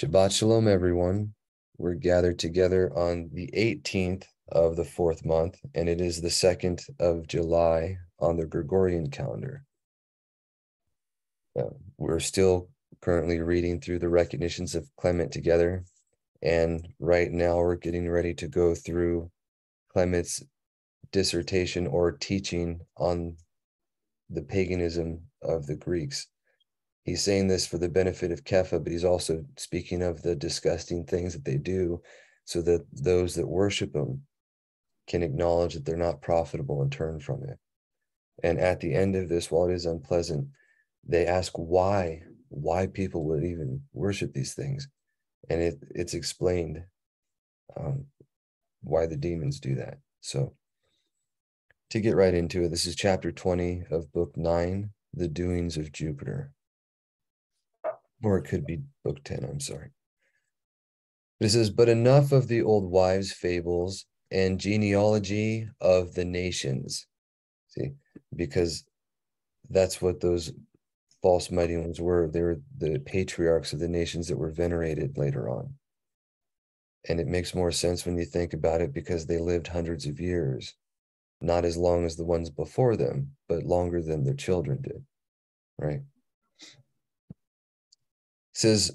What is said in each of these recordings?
Shabbat Shalom, everyone. We're gathered together on the 18th of the fourth month, and it is the 2nd of July on the Gregorian calendar. Uh, we're still currently reading through the recognitions of Clement together, and right now we're getting ready to go through Clement's dissertation or teaching on the paganism of the Greeks he's saying this for the benefit of Kepha, but he's also speaking of the disgusting things that they do so that those that worship him can acknowledge that they're not profitable and turn from it. And at the end of this, while it is unpleasant, they ask why, why people would even worship these things. And it, it's explained um, why the demons do that. So to get right into it, this is chapter 20 of book nine, The Doings of Jupiter or it could be book 10, I'm sorry. But it says, But enough of the old wives' fables and genealogy of the nations. See, because that's what those false mighty ones were. They were the patriarchs of the nations that were venerated later on. And it makes more sense when you think about it because they lived hundreds of years, not as long as the ones before them, but longer than their children did, right? Says,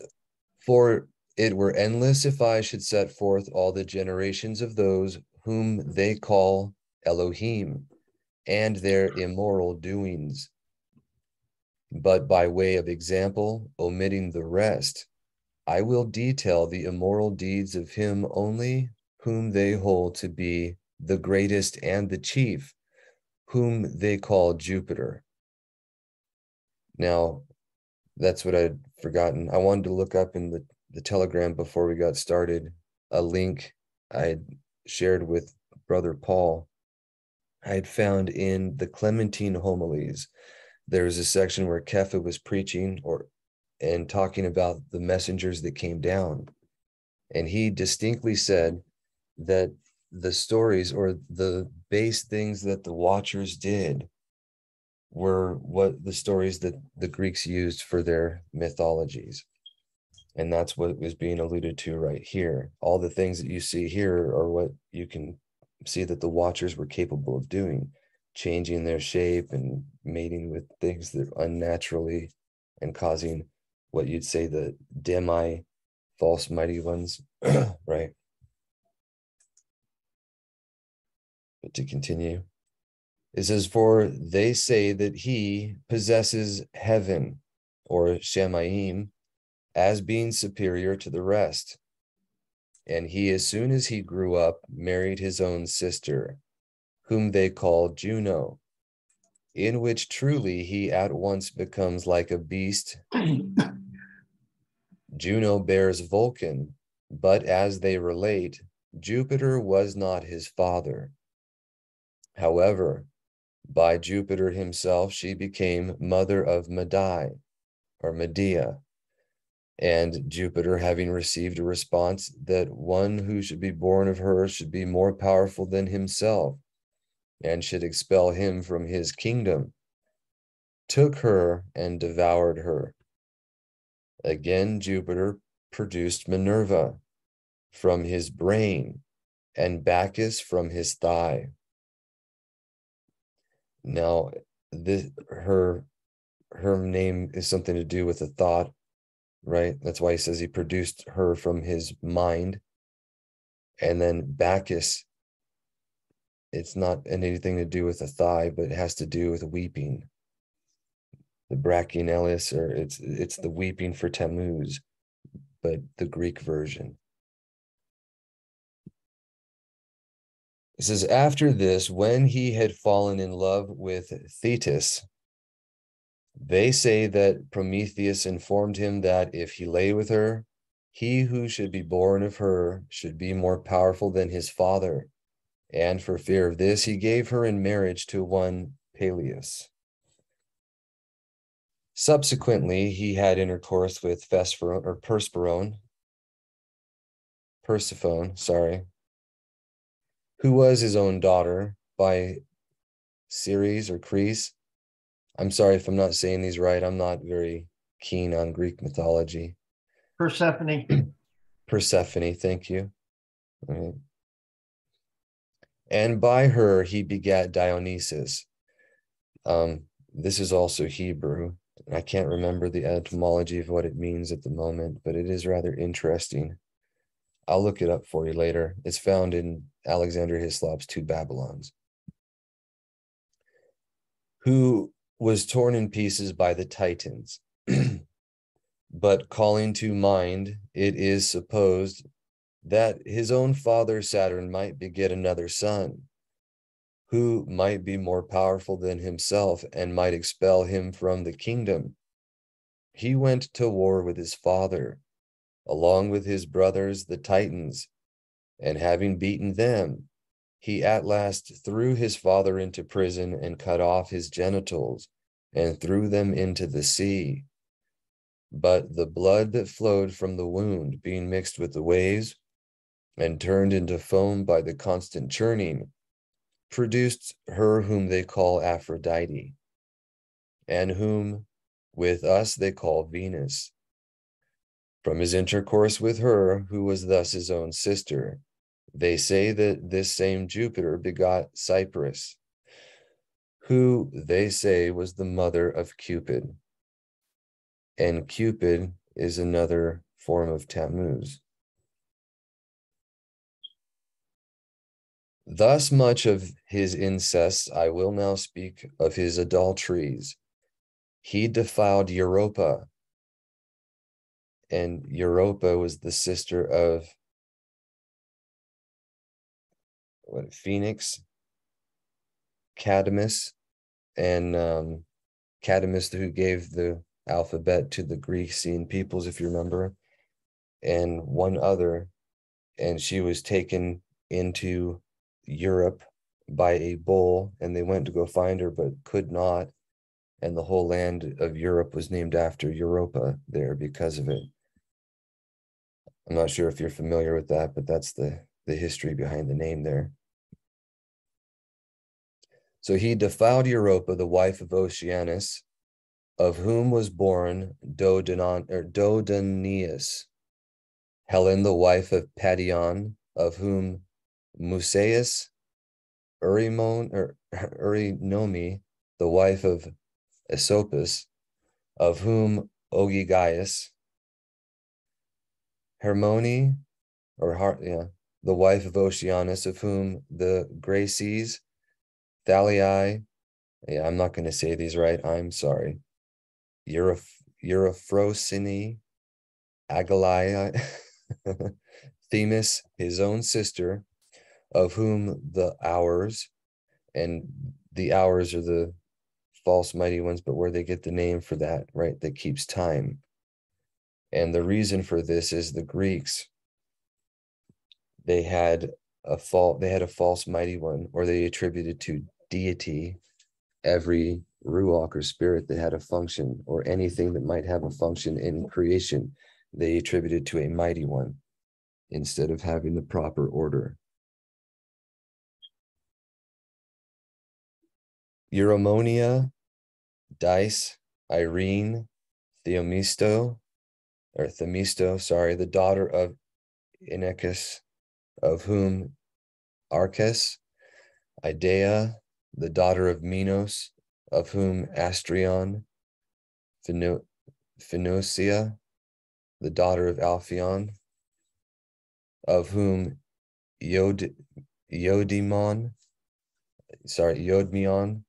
For it were endless if I should set forth all the generations of those whom they call Elohim and their immoral doings. But by way of example, omitting the rest, I will detail the immoral deeds of him only whom they hold to be the greatest and the chief, whom they call Jupiter. Now, that's what I'd forgotten. I wanted to look up in the, the telegram before we got started a link I shared with Brother Paul. I had found in the Clementine homilies. There was a section where Kepha was preaching or and talking about the messengers that came down. And he distinctly said that the stories or the base things that the watchers did were what the stories that the Greeks used for their mythologies. And that's what was being alluded to right here. All the things that you see here are what you can see that the watchers were capable of doing, changing their shape and mating with things that unnaturally and causing what you'd say the demi false mighty ones, right? But to continue. It says, For they say that he possesses heaven or Shemaim as being superior to the rest. And he, as soon as he grew up, married his own sister, whom they call Juno, in which truly he at once becomes like a beast. Juno bears Vulcan, but as they relate, Jupiter was not his father. However, by Jupiter himself, she became mother of Medai or Medea. And Jupiter, having received a response that one who should be born of her should be more powerful than himself and should expel him from his kingdom, took her and devoured her. Again, Jupiter produced Minerva from his brain and Bacchus from his thigh. Now, this her her name is something to do with a thought, right? That's why he says he produced her from his mind. And then Bacchus, it's not anything to do with a thigh, but it has to do with weeping. The brachionelis, or it's it's the weeping for Tammuz, but the Greek version. It says, After this, when he had fallen in love with Thetis, they say that Prometheus informed him that if he lay with her, he who should be born of her should be more powerful than his father. And for fear of this, he gave her in marriage to one Peleus. Subsequently, he had intercourse with Phesporone or Persephone, Persephone, sorry, who was his own daughter by Ceres or Crease. I'm sorry if I'm not saying these right. I'm not very keen on Greek mythology. Persephone. Persephone, thank you. Right. And by her he begat Dionysus. Um, this is also Hebrew. I can't remember the etymology of what it means at the moment, but it is rather interesting. I'll look it up for you later. It's found in Alexander Hislop's Two Babylons. Who was torn in pieces by the Titans. but calling to mind, it is supposed that his own father Saturn might beget another son, who might be more powerful than himself and might expel him from the kingdom. He went to war with his father, along with his brothers, the Titans, and having beaten them, he at last threw his father into prison and cut off his genitals and threw them into the sea. But the blood that flowed from the wound, being mixed with the waves and turned into foam by the constant churning, produced her whom they call Aphrodite, and whom with us they call Venus. From his intercourse with her, who was thus his own sister, they say that this same Jupiter begot Cyprus, who they say was the mother of Cupid. And Cupid is another form of Tammuz. Thus much of his incests I will now speak of his adulteries. He defiled Europa, and Europa was the sister of what Phoenix, Cadmus, and um, Cadmus, who gave the alphabet to the Grecian peoples, if you remember, and one other, and she was taken into Europe by a bull and they went to go find her but could not and the whole land of Europe was named after Europa there because of it. I'm not sure if you're familiar with that, but that's the the history behind the name there. So he defiled Europa, the wife of Oceanus, of whom was born Dodonon, or Dodoneus, Helen, the wife of Padion, of whom Musaeus, Urimon or Eurynome, the wife of Esopus, of whom Ogygius, Hermione, or Har- yeah, the wife of Oceanus, of whom the Graces, Thalii, yeah, I'm not going to say these right. I'm sorry. Europh- Euryphrosine, Agalia, Themis, his own sister, of whom the hours and the hours are the false mighty ones, but where they get the name for that, right? That keeps time. And the reason for this is the Greeks, they had a fault, they had a false mighty one, or they attributed to deity every ruach or spirit that had a function, or anything that might have a function in creation, they attributed to a mighty one instead of having the proper order. Euromonia, Dice, Irene, Theomisto, or Themisto, sorry, the daughter of Inechus, of whom Arcas, Idea, the daughter of Minos, of whom Astrion, Phino, the daughter of Alphion, of whom Yod, Yodimon, sorry, Yodmion,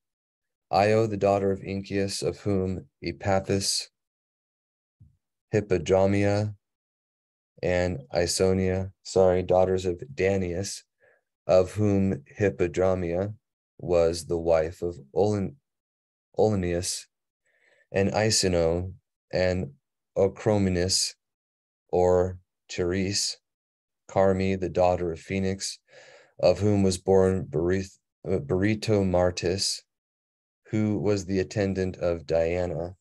Io, the daughter of Inchius, of whom Epaphus, Hippodramia, and Isonia, sorry, daughters of Danius, of whom Hippodramia was the wife of Olin, Olinius, and Isino, and Ocrominus, or Therese, Carmi, the daughter of Phoenix, of whom was born Barith, Barito Martis, who was the attendant of Diana,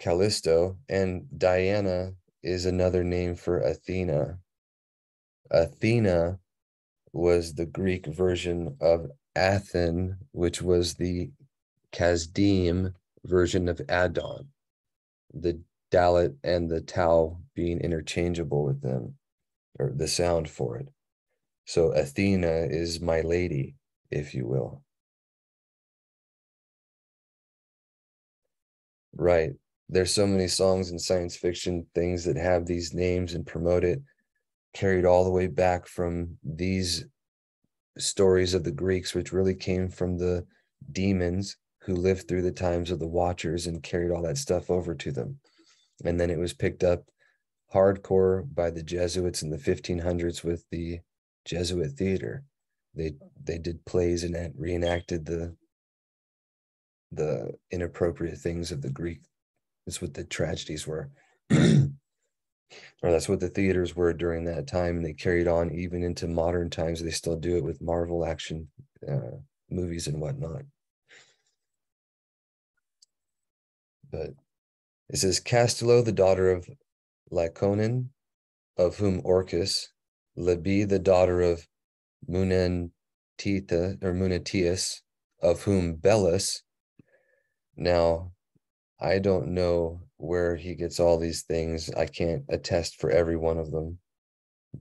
Callisto, and Diana is another name for Athena. Athena was the Greek version of Athen, which was the Kasdim version of Adon. The Dalet and the Tau being interchangeable with them, or the sound for it. So Athena is my lady, if you will. Right. There's so many songs in science fiction things that have these names and promote it, carried all the way back from these stories of the Greeks, which really came from the demons who lived through the times of the Watchers and carried all that stuff over to them. And then it was picked up hardcore by the Jesuits in the 1500s with the Jesuit theater. They they did plays and reenacted the the inappropriate things of the Greek. That's what the tragedies were. or that's what the theaters were during that time and they carried on even into modern times they still do it with marvel action uh, movies and whatnot but it says Castelo, the daughter of Lyconin, of whom Orcus, Lebi, the daughter of Munentita or Munetius, of whom Belus. Now, I don't know where he gets all these things. I can't attest for every one of them,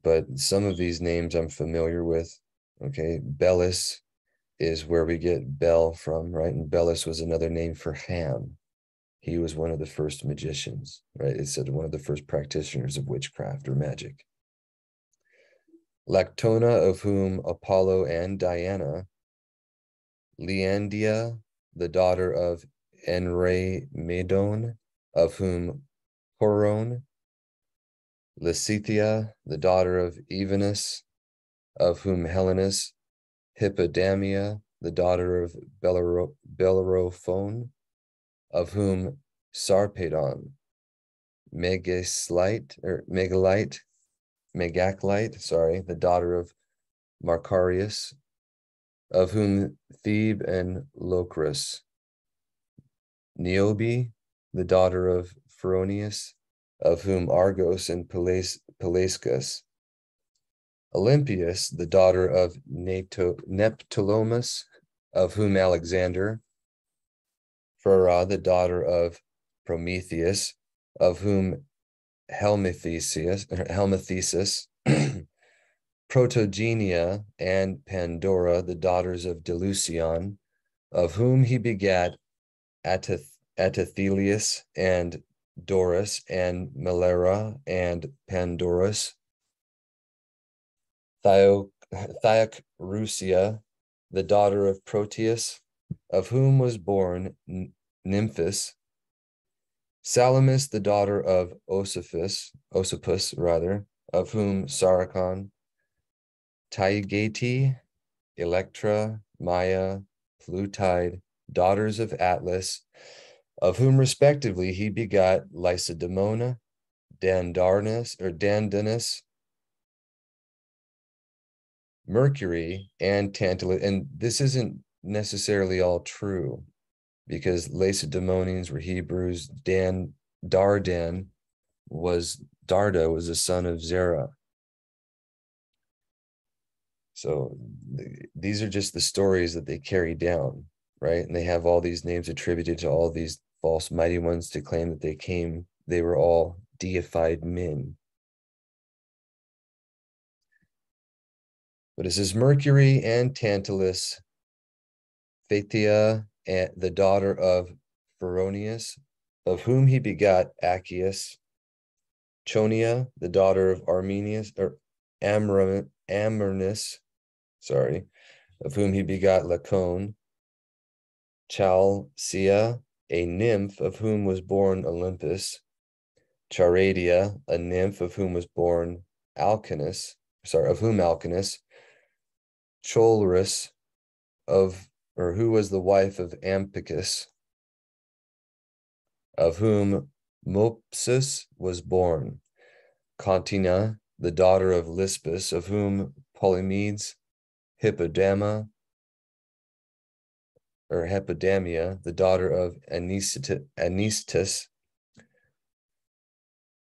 but some of these names I'm familiar with. Okay, Belus is where we get Bel from, right? And Belus was another name for Ham. He was one of the first magicians, right? It said one of the first practitioners of witchcraft or magic. Lactona, of whom Apollo and Diana, Leandia, the daughter of Enremedon, of whom Horon, Lysithea, the daughter of Evenus, of whom Helenus, Hippodamia, the daughter of Bellerophon, of whom Sarpedon, Megaslite or Megalite, Megaclite, sorry, the daughter of Marcarius, of whom Thebe and Locris, Niobe, the daughter of Pheronius, of whom Argos and Pelasgus, Olympias, the daughter of Neoptolemus, of whom Alexander, Phra, the daughter of Prometheus, of whom Helmithesis Protogenia, and Pandora, the daughters of Delusion, of whom he begat Ateth Atethelius and Doris and Melera and Pandorus, Thiorusia, the daughter of Proteus, of whom was born Nymphus, Salamis, the daughter of Osiphus, Osippus rather, of whom Saracon, Taigate, Electra, Maya, Plutide, daughters of Atlas, of whom respectively he begot Lysidemona, Dandarnus or Dandanus, Mercury, and Tantalus. And this isn't necessarily all true because Lacedaemonians were Hebrews. Dan Dardan was Darda was a son of Zerah. So th- these are just the stories that they carry down, right? And they have all these names attributed to all these false mighty ones to claim that they came, they were all deified men. But it says Mercury and Tantalus, Phaethia, and the daughter of Pheronius, of whom he begot Achaeus, Chonia, the daughter of Armenius or Amernus, sorry, of whom he begot Lacon, Chalcia, a nymph of whom was born Olympus, Charadia, a nymph of whom was born Alcinous, sorry, of whom Alcinous, Cholrus, of or who was the wife of Ampicus, of whom Mopsus was born, Contina, the daughter of Lispus, of whom Polymedes, Hippodama, or Hippodamia, the daughter of Anistus,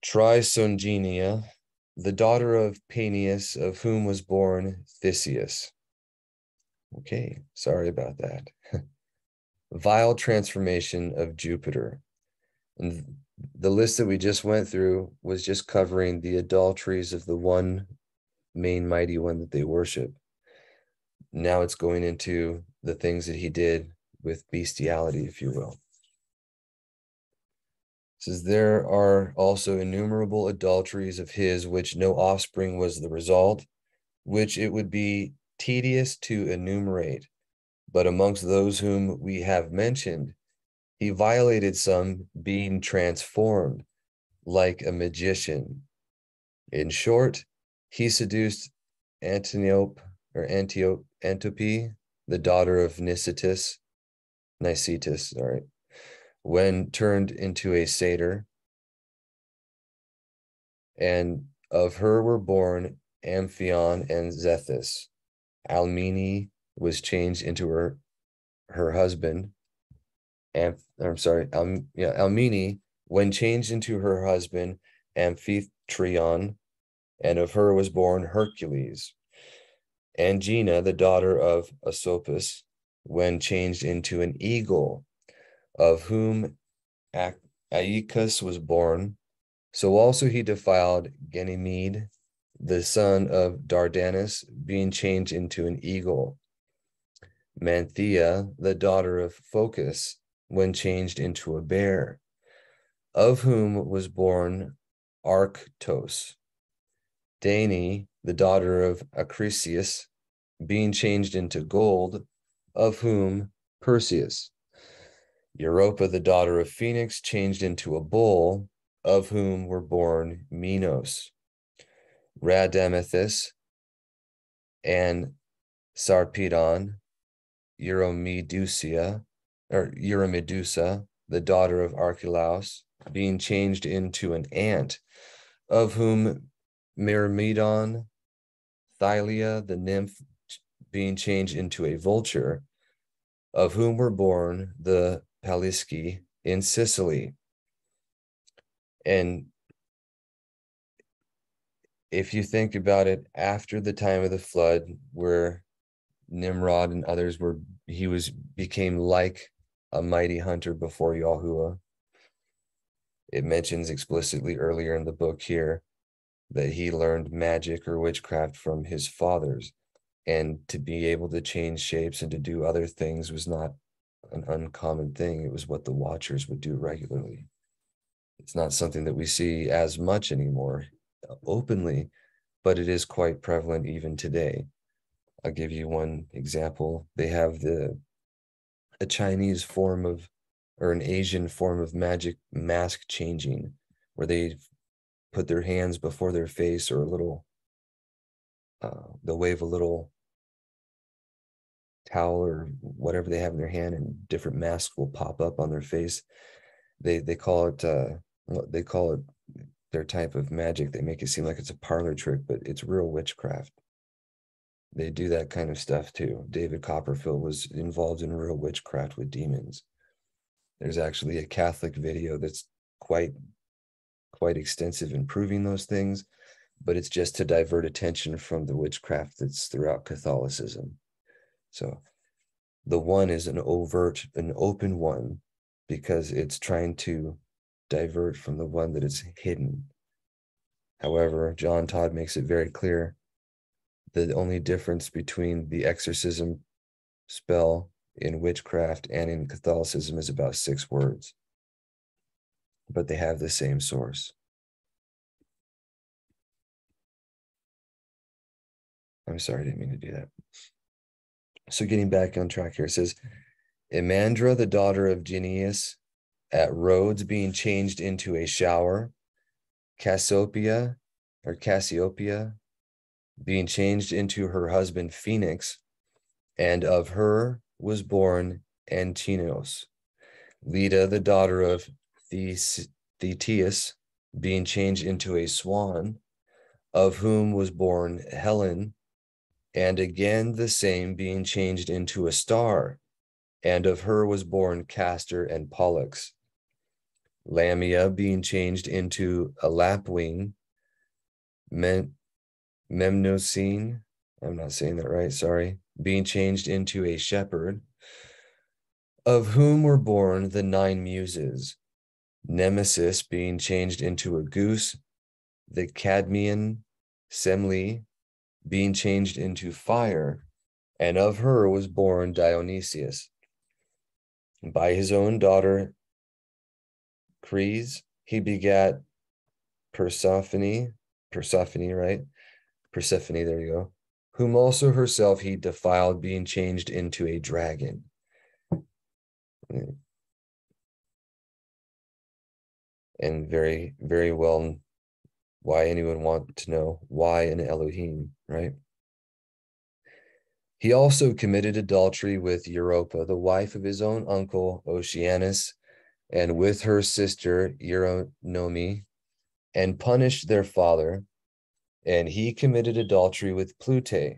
Trisongenia, the daughter of Paneus, of whom was born Theseus. Okay, sorry about that. Vile transformation of Jupiter. And the list that we just went through was just covering the adulteries of the one main mighty one that they worship. Now it's going into the things that he did with bestiality, if you will. It says there are also innumerable adulteries of his which no offspring was the result, which it would be tedious to enumerate. But amongst those whom we have mentioned, he violated some being transformed like a magician. In short, he seduced Antiope or Antiope, the daughter of Nicetus, Nicetus, all right, when turned into a satyr. And of her were born Amphion and Zethus. Almini was changed into her her husband, Am, I'm sorry, um, yeah, Almini, when changed into her husband, Amphitryon, and of her was born Hercules. And Gina, the daughter of Asopus, when changed into an eagle, of whom Aeacus was born. So also he defiled Ganymede, the son of Dardanus, being changed into an eagle. Manthea, the daughter of Phocus, when changed into a bear, of whom was born Arctos. Danae, the daughter of Acrisius, being changed into gold, of whom Perseus. Europa, the daughter of Phoenix, changed into a bull, of whom were born Minos. Rhadamithus and Sarpedon, Euromedusia, or Euromedusa, the daughter of Archelaus, being changed into an ant, of whom Myrmidon, Thylia, the nymph, being changed into a vulture, of whom were born the Palisci in Sicily. And if you think about it, after the time of the flood, where Nimrod and others were, he was became like a mighty hunter before Yahuwah. It mentions explicitly earlier in the book here that he learned magic or witchcraft from his fathers. And to be able to change shapes and to do other things was not an uncommon thing. It was what the watchers would do regularly. It's not something that we see as much anymore uh, openly, but it is quite prevalent even today. I'll give you one example. They have the a Chinese form of or an Asian form of magic mask changing, where they put their hands before their face or a little, uh, they'll wave a little towel or whatever they have in their hand, and different masks will pop up on their face. They they call it uh, they call it their type of magic. They make it seem like it's a parlor trick, but it's real witchcraft they do that kind of stuff too. David Copperfield was involved in real witchcraft with demons. There's actually a Catholic video that's quite quite extensive in proving those things, but it's just to divert attention from the witchcraft that's throughout Catholicism. So the one is an overt, an open one, because it's trying to divert from the one that is hidden. However, John Todd makes it very clear the only difference between the exorcism spell in witchcraft and in Catholicism is about six words, but they have the same source. I'm sorry, I didn't mean to do that. So getting back on track here, it says, Imandra, the daughter of Geneus, at Rhodes being changed into a shower, Cassiopeia or Cassiopeia, being changed into her husband Phoenix, and of her was born Antinos. Leda, the daughter of Thetis, being changed into a swan, of whom was born Helen, and again the same being changed into a star, and of her was born Castor and Pollux. Lamia being changed into a lapwing, meant Memnosine, I'm not saying that right, sorry, being changed into a shepherd, of whom were born the nine muses, Nemesis being changed into a goose, the Cadmean Semele being changed into fire, and of her was born Dionysius. By his own daughter, Ceres, he begat Persephone, Persephone, right? Persephone, there you go, whom also herself he defiled, being changed into a dragon. And very, very well, why anyone want to know why an Elohim, right? He also committed adultery with Europa, the wife of his own uncle Oceanus, and with her sister Eurynome, and punished their father. And he committed adultery with Plute,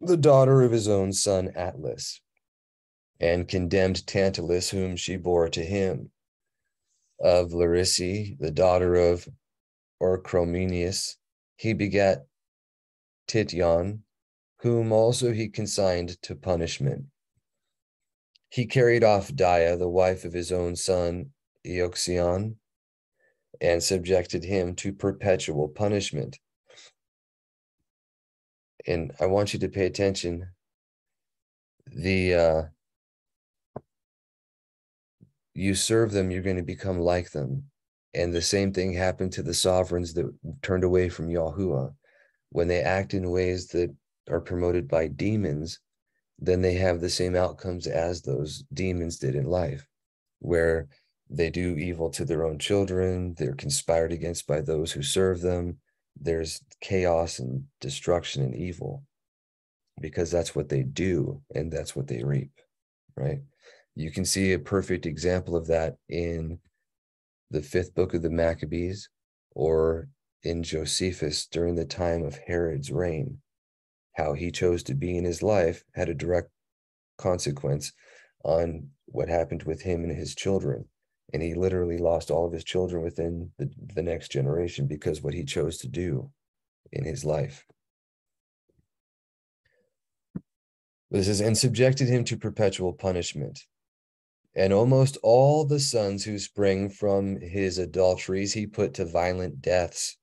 the daughter of his own son Atlas, and condemned Tantalus, whom she bore to him. Of Larissae, the daughter of Orchomenus, he begat Titian, whom also he consigned to punishment. He carried off Dia, the wife of his own son Euoxion, and subjected him to perpetual punishment. And I want you to pay attention. The uh, you serve them, you're going to become like them. And the same thing happened to the sovereigns that turned away from Yahuwah. When they act in ways that are promoted by demons, then they have the same outcomes as those demons did in life, where they do evil to their own children, they're conspired against by those who serve them. There's chaos and destruction and evil because that's what they do and that's what they reap, right? You can see a perfect example of that in the fifth book of the Maccabees or in Josephus during the time of Herod's reign how he chose to be in his life had a direct consequence on what happened with him and his children. And he literally lost all of his children within the, the next generation because what he chose to do in his life. This is and subjected him to perpetual punishment. And almost all the sons who spring from his adulteries he put to violent deaths.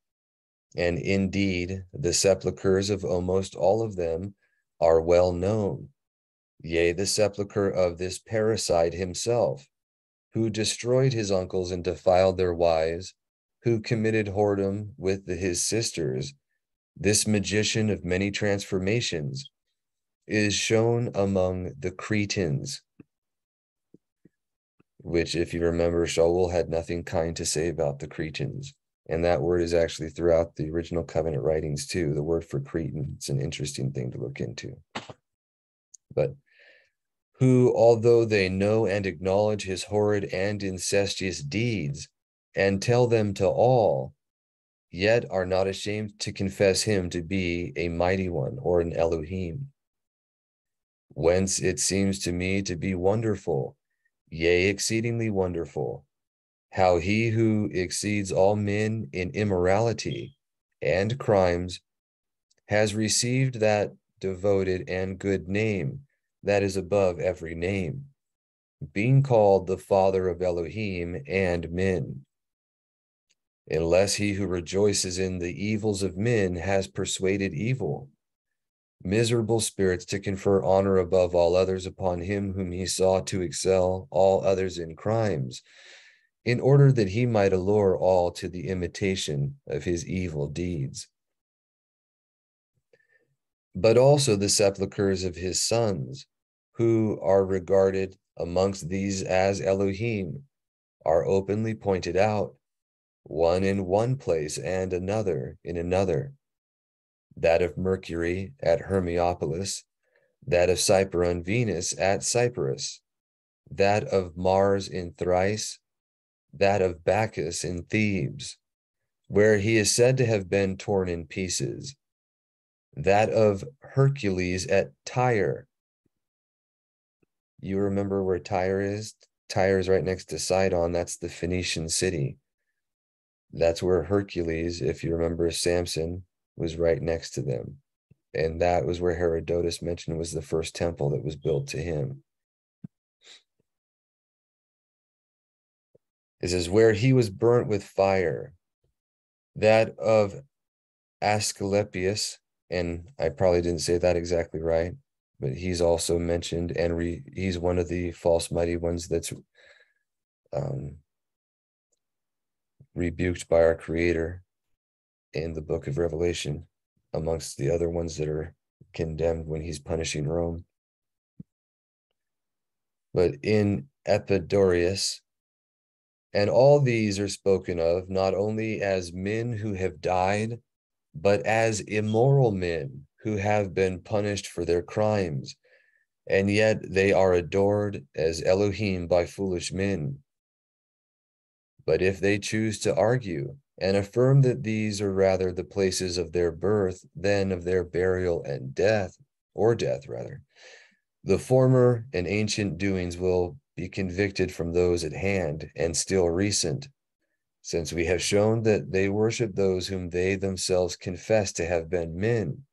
And indeed, the sepulchres of almost all of them are well known. Yea, the sepulchre of this parricide himself, who destroyed his uncles and defiled their wives, who committed whoredom with his sisters, this magician of many transformations, is shown among the Cretans, which, if you remember, Shaul had nothing kind to say about the Cretans. And that word is actually throughout the original covenant writings too. The word for Cretan, it's an interesting thing to look into. But who, although they know and acknowledge his horrid and incestuous deeds, and tell them to all, yet are not ashamed to confess him to be a mighty one or an Elohim. Whence it seems to me to be wonderful, yea, exceedingly wonderful, how he who exceeds all men in immorality and crimes has received that devoted and good name that is above every name, being called the Father of Elohim and men. Unless he who rejoices in the evils of men has persuaded evil, miserable spirits to confer honor above all others upon him whom he saw to excel all others in crimes in order that he might allure all to the imitation of his evil deeds. But also the sepulchres of his sons, who are regarded amongst these as Elohim, are openly pointed out, one in one place and another in another. That of Mercury at Hermopolis, that of Cyprian Venus at Cyprus, that of Mars in Thrace, that of Bacchus in Thebes, where he is said to have been torn in pieces, that of Hercules at Tyre. You remember where Tyre is? Tyre is right next to Sidon. That's the Phoenician city. That's where Hercules, if you remember Samson, was right next to them. And that was where Herodotus mentioned was the first temple that was built to him. It says, where he was burnt with fire, that of Asclepius, and I probably didn't say that exactly right, but he's also mentioned, and re, he's one of the false mighty ones that's um, rebuked by our Creator in the book of Revelation, amongst the other ones that are condemned when he's punishing Rome. But in Epidaurus, and all these are spoken of not only as men who have died, but as immoral men who have been punished for their crimes, and yet they are adored as Elohim by foolish men. But if they choose to argue and affirm that these are rather the places of their birth than of their burial and death, or death rather, the former and ancient doings will be convicted from those at hand and still recent, since we have shown that they worship those whom they themselves confess to have been men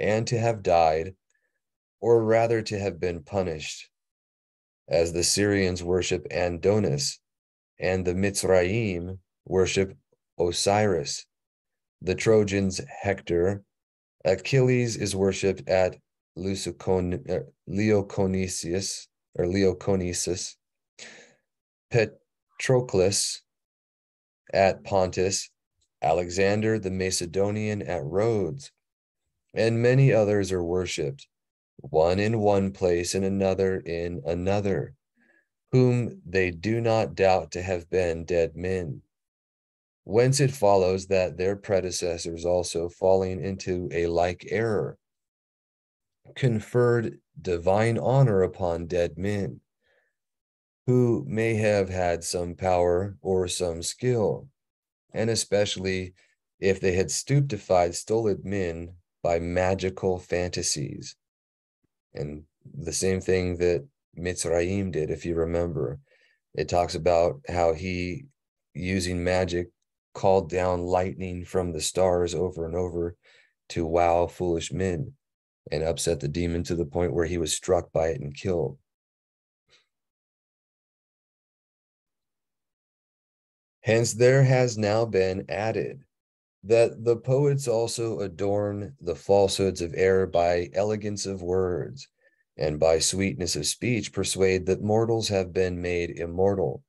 and to have died, or rather to have been punished, as the Syrians worship Adonis, and the Mitzrayim worship Osiris, the Trojans Hector, Achilles is worshipped at uh, Leoconisius or Leoconesus, Patroclus at Pontus, Alexander the Macedonian at Rhodes, and many others are worshipped, one in one place and another in another, whom they do not doubt to have been dead men. Whence it follows that their predecessors also falling into a like error conferred divine honor upon dead men who may have had some power or some skill, and especially if they had stupefied stolid men by magical fantasies. And the same thing that Mitzrayim did, if you remember, it talks about how he, using magic, called down lightning from the stars over and over to wow foolish men and upset the demon to the point where he was struck by it and killed. Hence, there has now been added that the poets also adorn the falsehoods of error by elegance of words and by sweetness of speech persuade that mortals have been made immortal.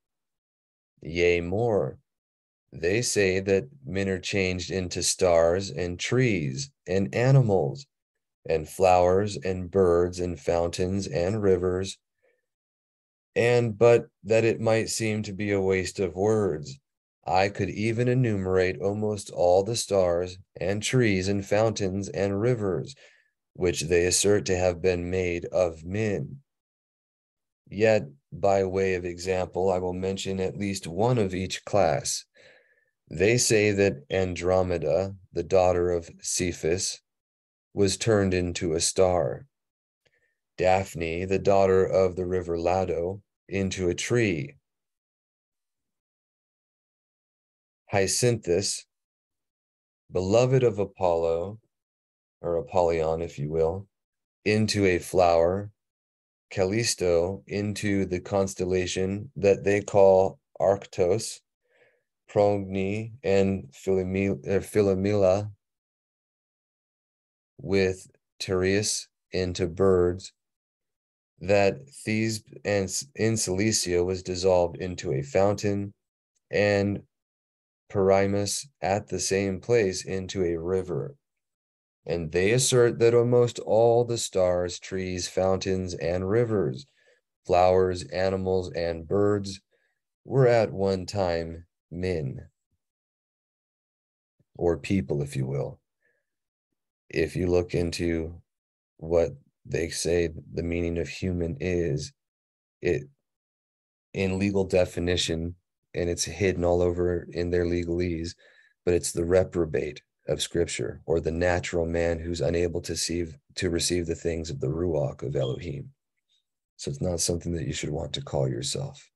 Yea, more, they say that men are changed into stars and trees and animals and flowers and birds and fountains and rivers, and but that it might seem to be a waste of words, I could even enumerate almost all the stars and trees and fountains and rivers, which they assert to have been made of men. Yet, by way of example, I will mention at least one of each class. They say that Andromeda, the daughter of Cepheus, was turned into a star. Daphne, the daughter of the river Lado, into a tree. Hyacinthus, beloved of Apollo, or Apollyon, if you will, into a flower. Callisto into the constellation that they call Arctos, Progny, and Philomela uh, with Tereus into birds, that Thebes and in Cilicia was dissolved into a fountain, and Pyramus at the same place into a river. And they assert that almost all the stars, trees, fountains, and rivers, flowers, animals, and birds were at one time men, or people, if you will if you look into what they say the meaning of human is, it in legal definition, and it's hidden all over in their legalese, but it's the reprobate of scripture or the natural man who's unable to see to receive the things of the ruach of Elohim. So it's not something that you should want to call yourself.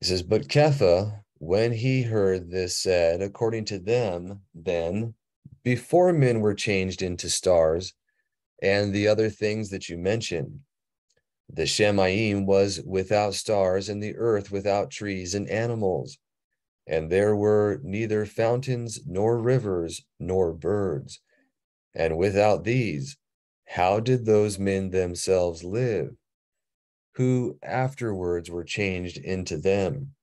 He says, but Kepha when he heard this said, according to them, then, before men were changed into stars and the other things that you mentioned, The Shemaim was without stars, and the earth without trees and animals. And there were neither fountains, nor rivers, nor birds. And without these, how did those men themselves live, who afterwards were changed into them?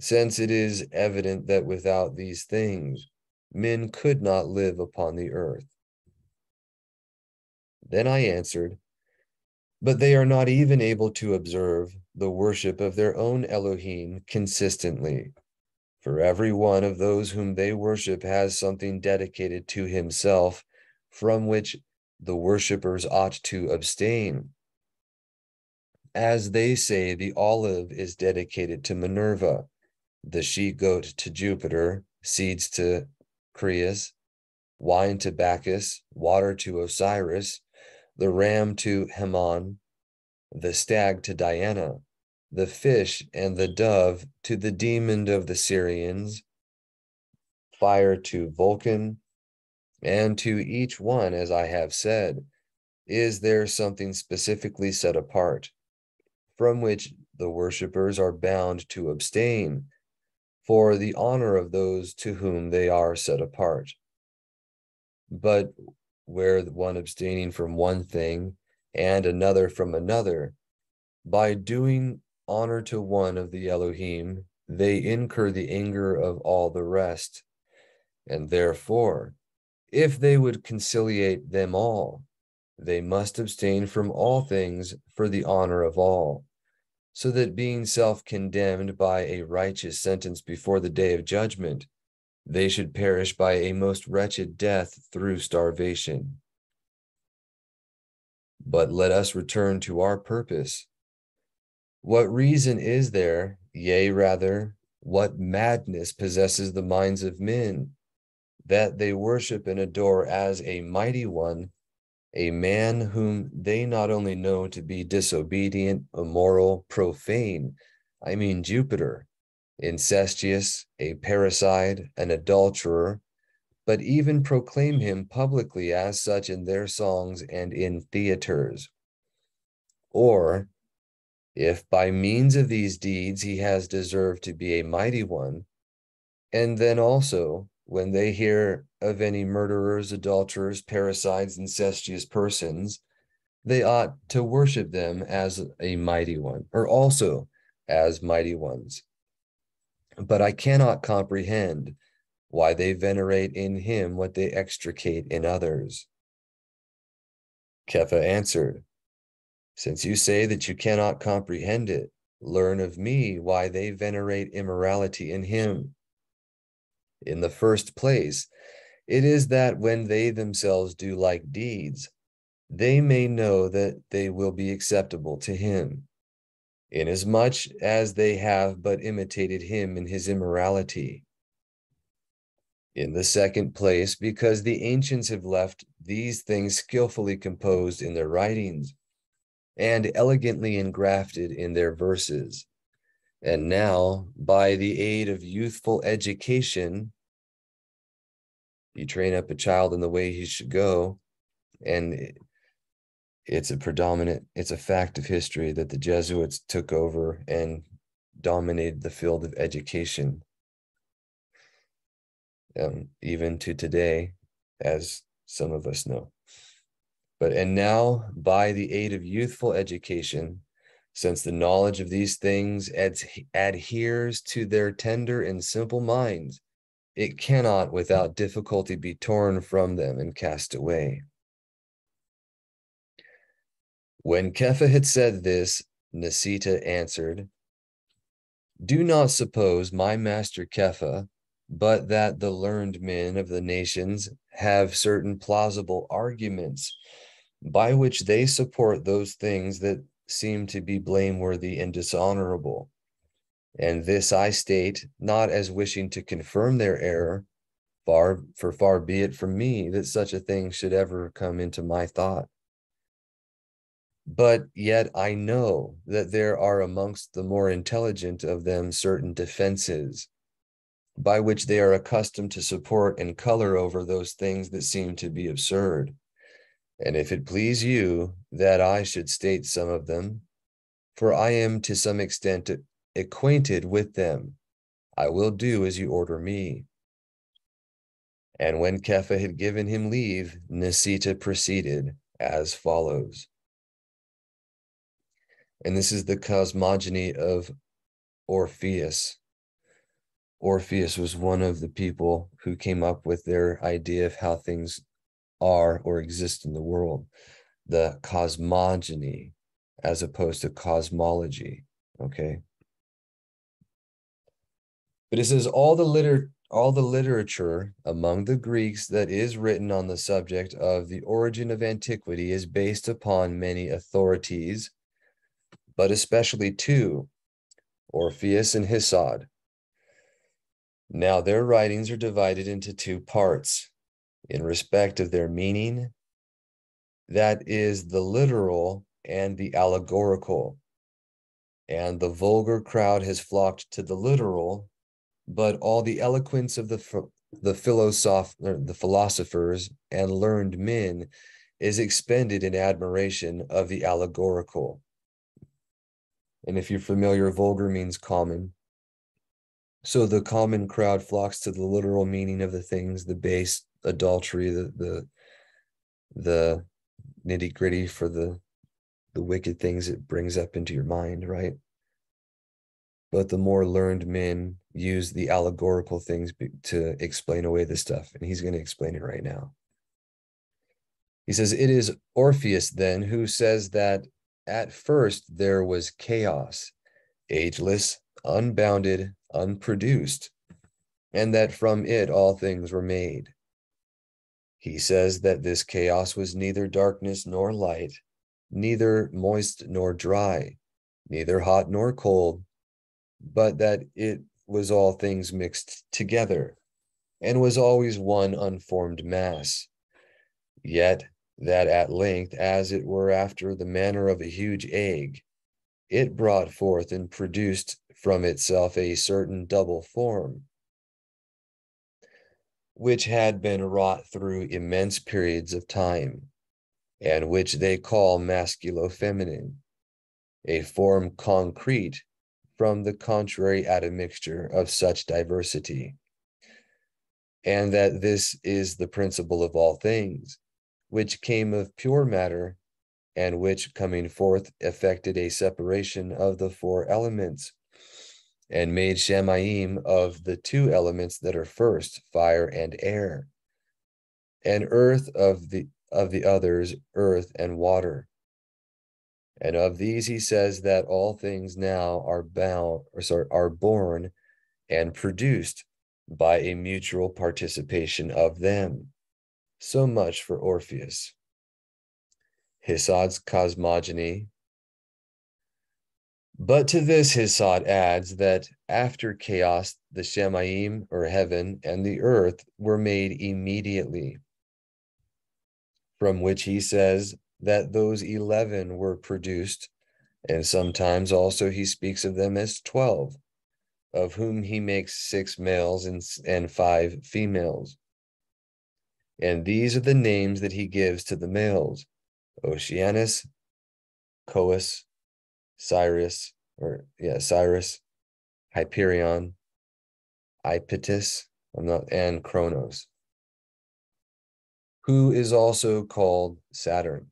Since it is evident that without these things, men could not live upon the earth. Then I answered, but they are not even able to observe the worship of their own Elohim consistently. For every one of those whom they worship has something dedicated to himself from which the worshippers ought to abstain. As they say, the olive is dedicated to Minerva, the she goat to Jupiter, seeds to Ceres, wine to Bacchus, water to Osiris, the ram to Hammon, the stag to Diana, the fish and the dove to the demon of the Syrians, fire to Vulcan, and to each one, as I have said, is there something specifically set apart, from which the worshippers are bound to abstain for the honor of those to whom they are set apart. But where one abstaining from one thing and another from another, by doing honor to one of the Elohim, they incur the anger of all the rest. And therefore, if they would conciliate them all, they must abstain from all things for the honor of all, so that being self condemned by a righteous sentence before the day of judgment, they should perish by a most wretched death through starvation. But let us return to our purpose. What reason is there, yea, rather, what madness possesses the minds of men, that they worship and adore as a mighty one, a man whom they not only know to be disobedient, immoral, profane, I mean Jupiter, incestuous, a parricide, an adulterer, but even proclaim him publicly as such in their songs and in theaters. Or, if by means of these deeds he has deserved to be a mighty one, and then also when they hear of any murderers, adulterers, parricides, incestuous persons, they ought to worship them as a mighty one, or also as mighty ones. But I cannot comprehend why they venerate in him what they extricate in others. Kepha answered, Since you say that you cannot comprehend it, learn of me why they venerate immorality in him. In the first place, it is that when they themselves do like deeds, they may know that they will be acceptable to him, inasmuch as they have but imitated him in his immorality in the second place, because the ancients have left these things skillfully composed in their writings and elegantly engrafted in their verses. And now, by the aid of youthful education, you train up a child in the way he should go. And it's a predominant, it's a fact of history that the Jesuits took over and dominated the field of education um, even to today, as some of us know. But and now, by the aid of youthful education, since the knowledge of these things ad- adheres to their tender and simple minds, it cannot without difficulty be torn from them and cast away. When Kepha had said this, Niceta answered, Do not suppose my master Kepha but that the learned men of the nations have certain plausible arguments by which they support those things that seem to be blameworthy and dishonorable. And this I state not as wishing to confirm their error, far for far be it from me that such a thing should ever come into my thought. But yet I know that there are amongst the more intelligent of them certain defenses by which they are accustomed to support and color over those things that seem to be absurd. And if it please you that I should state some of them, for I am to some extent acquainted with them, I will do as you order me. And when Kepha had given him leave, Niceta proceeded as follows. And this is the cosmogony of Orpheus. Orpheus was one of the people who came up with their idea of how things are or exist in the world, the cosmogony as opposed to cosmology. Okay. But it says all the liter all the literature among the Greeks that is written on the subject of the origin of antiquity is based upon many authorities, but especially two, Orpheus and Hesiod. Now their writings are divided into two parts in respect of their meaning. That is the literal and the allegorical. And the vulgar crowd has flocked to the literal, but all the eloquence of the the philosoph er, the philosophers and learned men is expended in admiration of the allegorical. And if you're familiar, vulgar means common. So the common crowd flocks to the literal meaning of the things, the base adultery, the the the nitty gritty for the the wicked things it brings up into your mind, right? But the more learned men use the allegorical things to explain away the stuff, and he's going to explain it right now. He says, It is Orpheus then who says that at first there was chaos, ageless, unbounded, unproduced, and that from it all things were made. He says that this chaos was neither darkness nor light, neither moist nor dry, neither hot nor cold, but that it was all things mixed together, and was always one unformed mass. Yet that at length, as it were after the manner of a huge egg, it brought forth and produced from itself a certain double form, which had been wrought through immense periods of time, and which they call masculo-feminine, a form concrete from the contrary admixture of such diversity. And that this is the principle of all things, which came of pure matter, and which coming forth effected a separation of the four elements and made Shemaim of the two elements that are first, fire and air, and earth of the of the others, earth and water. And of these he says that all things now are bound, or sorry, are born and produced by a mutual participation of them. So much for Orpheus. Hesiod's cosmogony but to this, Hesiod adds that after chaos, the Shemaim, or heaven, and the earth were made immediately, from which he says that those 11 were produced, and sometimes also he speaks of them as 12, of whom he makes six males and, and five females. And these are the names that he gives to the males Oceanus, Coeus, Cyrus, or yeah, Cyrus, Hyperion, Iapetus, I'm not, and Kronos, who is also called Saturn.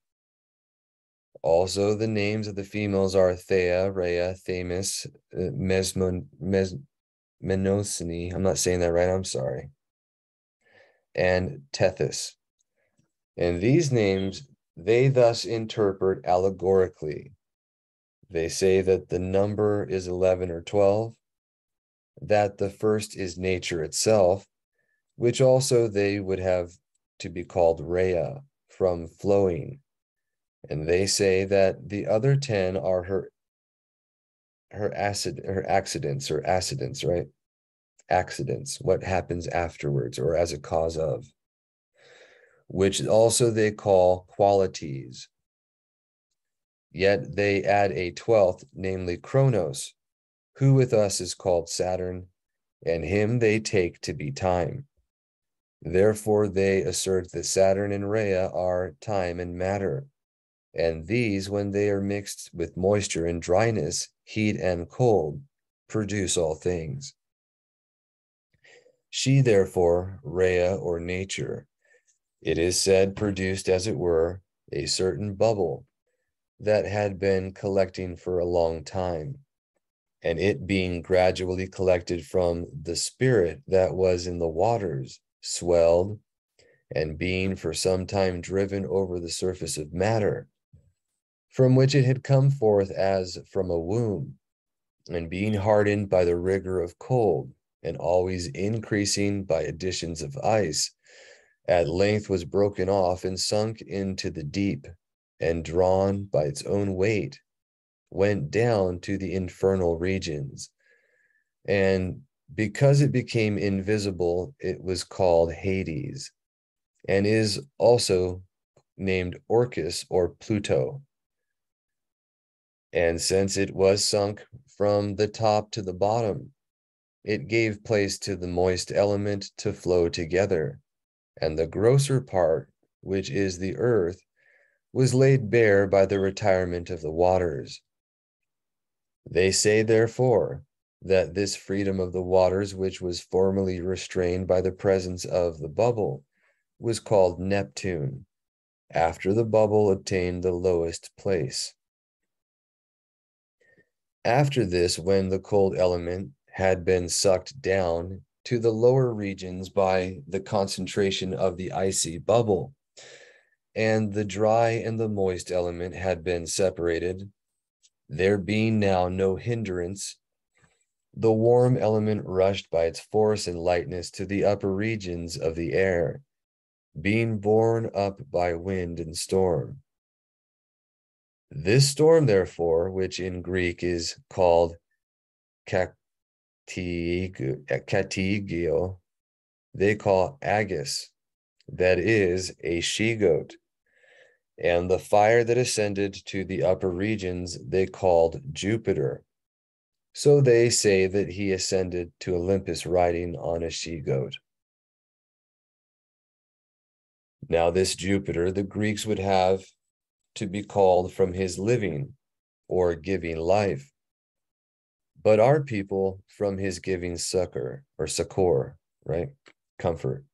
Also, the names of the females are Thea, Rhea, Themis, uh, Mesmon, Mes, Menosine. I'm not saying that right. I'm sorry. And Tethys. And these names they thus interpret allegorically they say that the number is 11 or 12, that the first is nature itself, which also they would have to be called Rhea from flowing. And they say that the other 10 are her her acid her accidents or accidents, right? Accidents, what happens afterwards or as a cause of, which also they call qualities Yet they add a twelfth, namely Kronos, who with us is called Saturn, and him they take to be time. Therefore, they assert that Saturn and Rhea are time and matter. And these, when they are mixed with moisture and dryness, heat and cold, produce all things. She, therefore, Rhea or nature, it is said, produced, as it were, a certain bubble that had been collecting for a long time, and it being gradually collected from the spirit that was in the waters, swelled, and being for some time driven over the surface of matter, from which it had come forth as from a womb, and being hardened by the rigor of cold, and always increasing by additions of ice, at length was broken off and sunk into the deep, and drawn by its own weight, went down to the infernal regions. And because it became invisible, it was called Hades, and is also named Orcus or Pluto. And since it was sunk from the top to the bottom, it gave place to the moist element to flow together, and the grosser part, which is the earth, was laid bare by the retirement of the waters. They say, therefore, that this freedom of the waters, which was formerly restrained by the presence of the bubble, was called Neptune, after the bubble obtained the lowest place. After this, when the cold element had been sucked down to the lower regions by the concentration of the icy bubble, and the dry and the moist element had been separated, there being now no hindrance, the warm element rushed by its force and lightness to the upper regions of the air, being borne up by wind and storm. This storm, therefore, which in Greek is called katigio, they call Agus, that is a she goat. And the fire that ascended to the upper regions they called Jupiter. So they say that he ascended to Olympus riding on a she goat. Now, this Jupiter, the Greeks would have to be called from his living or giving life, but our people from his giving succor or succor, right? Comfort.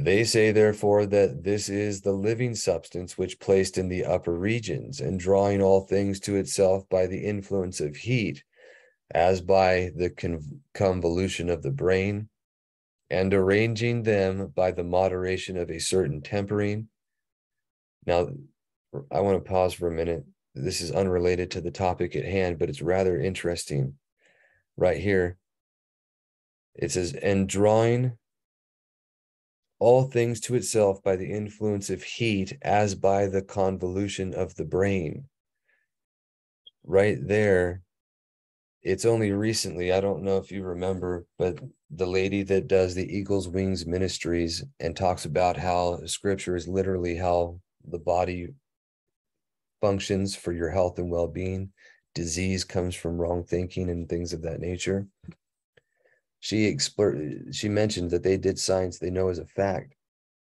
They say, therefore, that this is the living substance which placed in the upper regions and drawing all things to itself by the influence of heat, as by the convolution of the brain, and arranging them by the moderation of a certain tempering. Now, I want to pause for a minute. This is unrelated to the topic at hand, but it's rather interesting. Right here, it says, and drawing all things to itself by the influence of heat as by the convolution of the brain. Right there, it's only recently, I don't know if you remember, but the lady that does the Eagles Wings Ministries and talks about how scripture is literally how the body functions for your health and well being. Disease comes from wrong thinking and things of that nature she explored she mentioned that they did science they know as a fact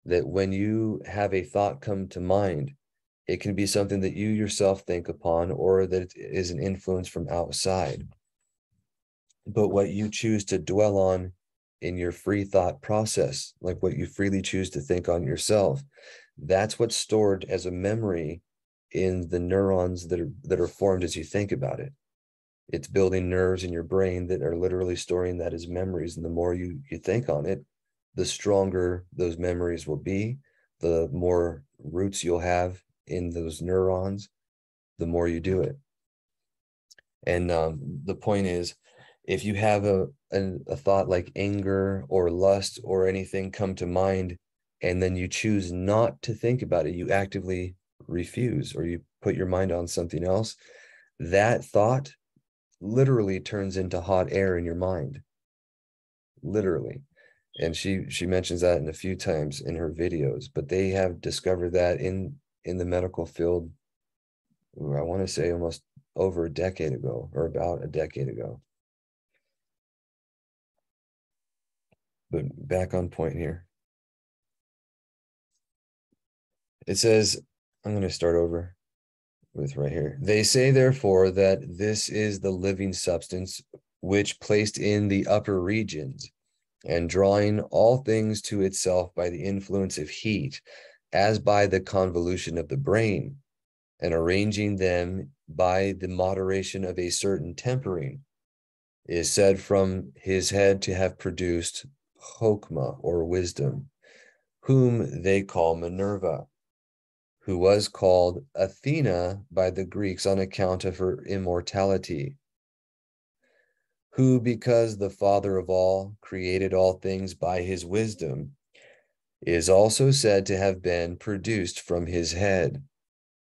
that when you have a thought come to mind it can be something that you yourself think upon or that it is an influence from outside. But what you choose to dwell on in your free thought process like what you freely choose to think on yourself that's what's stored as a memory in the neurons that are that are formed as you think about it it's building nerves in your brain that are literally storing that as memories and the more you you think on it the stronger those memories will be the more roots you'll have in those neurons the more you do it. And um, the point is if you have a, a, a thought like anger or lust or anything come to mind and then you choose not to think about it you actively refuse or you put your mind on something else that thought literally turns into hot air in your mind. Literally. And she she mentions that in a few times in her videos but they have discovered that in in the medical field i want to say almost over a decade ago or about a decade ago. But back on point here. It says i'm going to start over with right here. They say, therefore, that this is the living substance which placed in the upper regions and drawing all things to itself by the influence of heat, as by the convolution of the brain, and arranging them by the moderation of a certain tempering, is said from his head to have produced Chokmah or wisdom, whom they call Minerva, who was called Athena by the Greeks on account of her immortality, who, because the Father of all created all things by his wisdom, is also said to have been produced from his head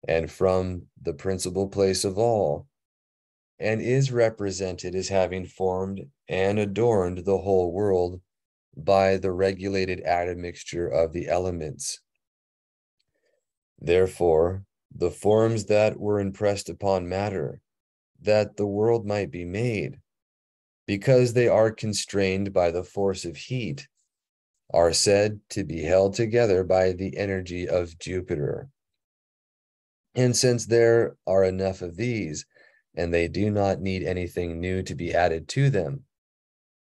and from the principal place of all, and is represented as having formed and adorned the whole world by the regulated admixture of the elements. Therefore, the forms that were impressed upon matter, that the world might be made, because they are constrained by the force of heat, are said to be held together by the energy of Jupiter. And since there are enough of these, and they do not need anything new to be added to them,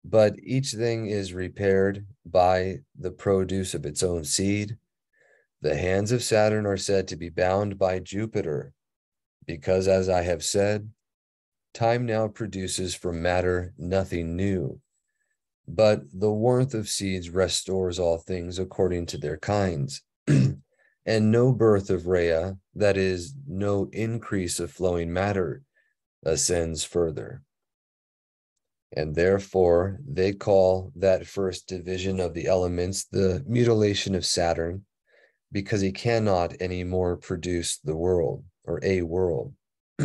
but each thing is repaired by the produce of its own seed, the hands of Saturn are said to be bound by Jupiter, because, as I have said, time now produces from matter nothing new, but the warmth of seeds restores all things according to their kinds. and no birth of Rhea, that is, no increase of flowing matter, ascends further. And therefore, they call that first division of the elements the mutilation of Saturn, because he cannot anymore produce the world or a world.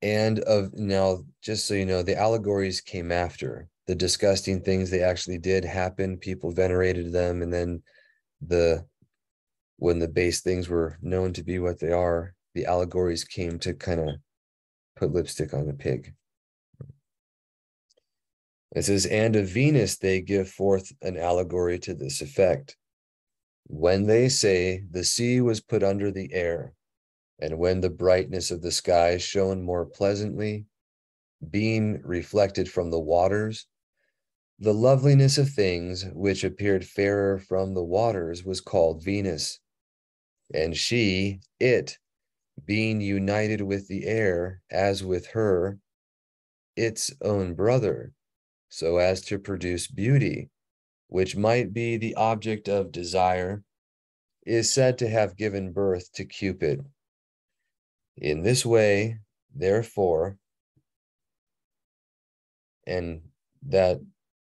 and of now, just so you know, the allegories came after the disgusting things they actually did happen people venerated them and then the when the base things were known to be what they are the allegories came to kind of put lipstick on the pig it says and of venus they give forth an allegory to this effect when they say the sea was put under the air and when the brightness of the sky shone more pleasantly being reflected from the waters the loveliness of things which appeared fairer from the waters was called Venus. And she, it, being united with the air as with her, its own brother, so as to produce beauty, which might be the object of desire, is said to have given birth to Cupid. In this way, therefore, and that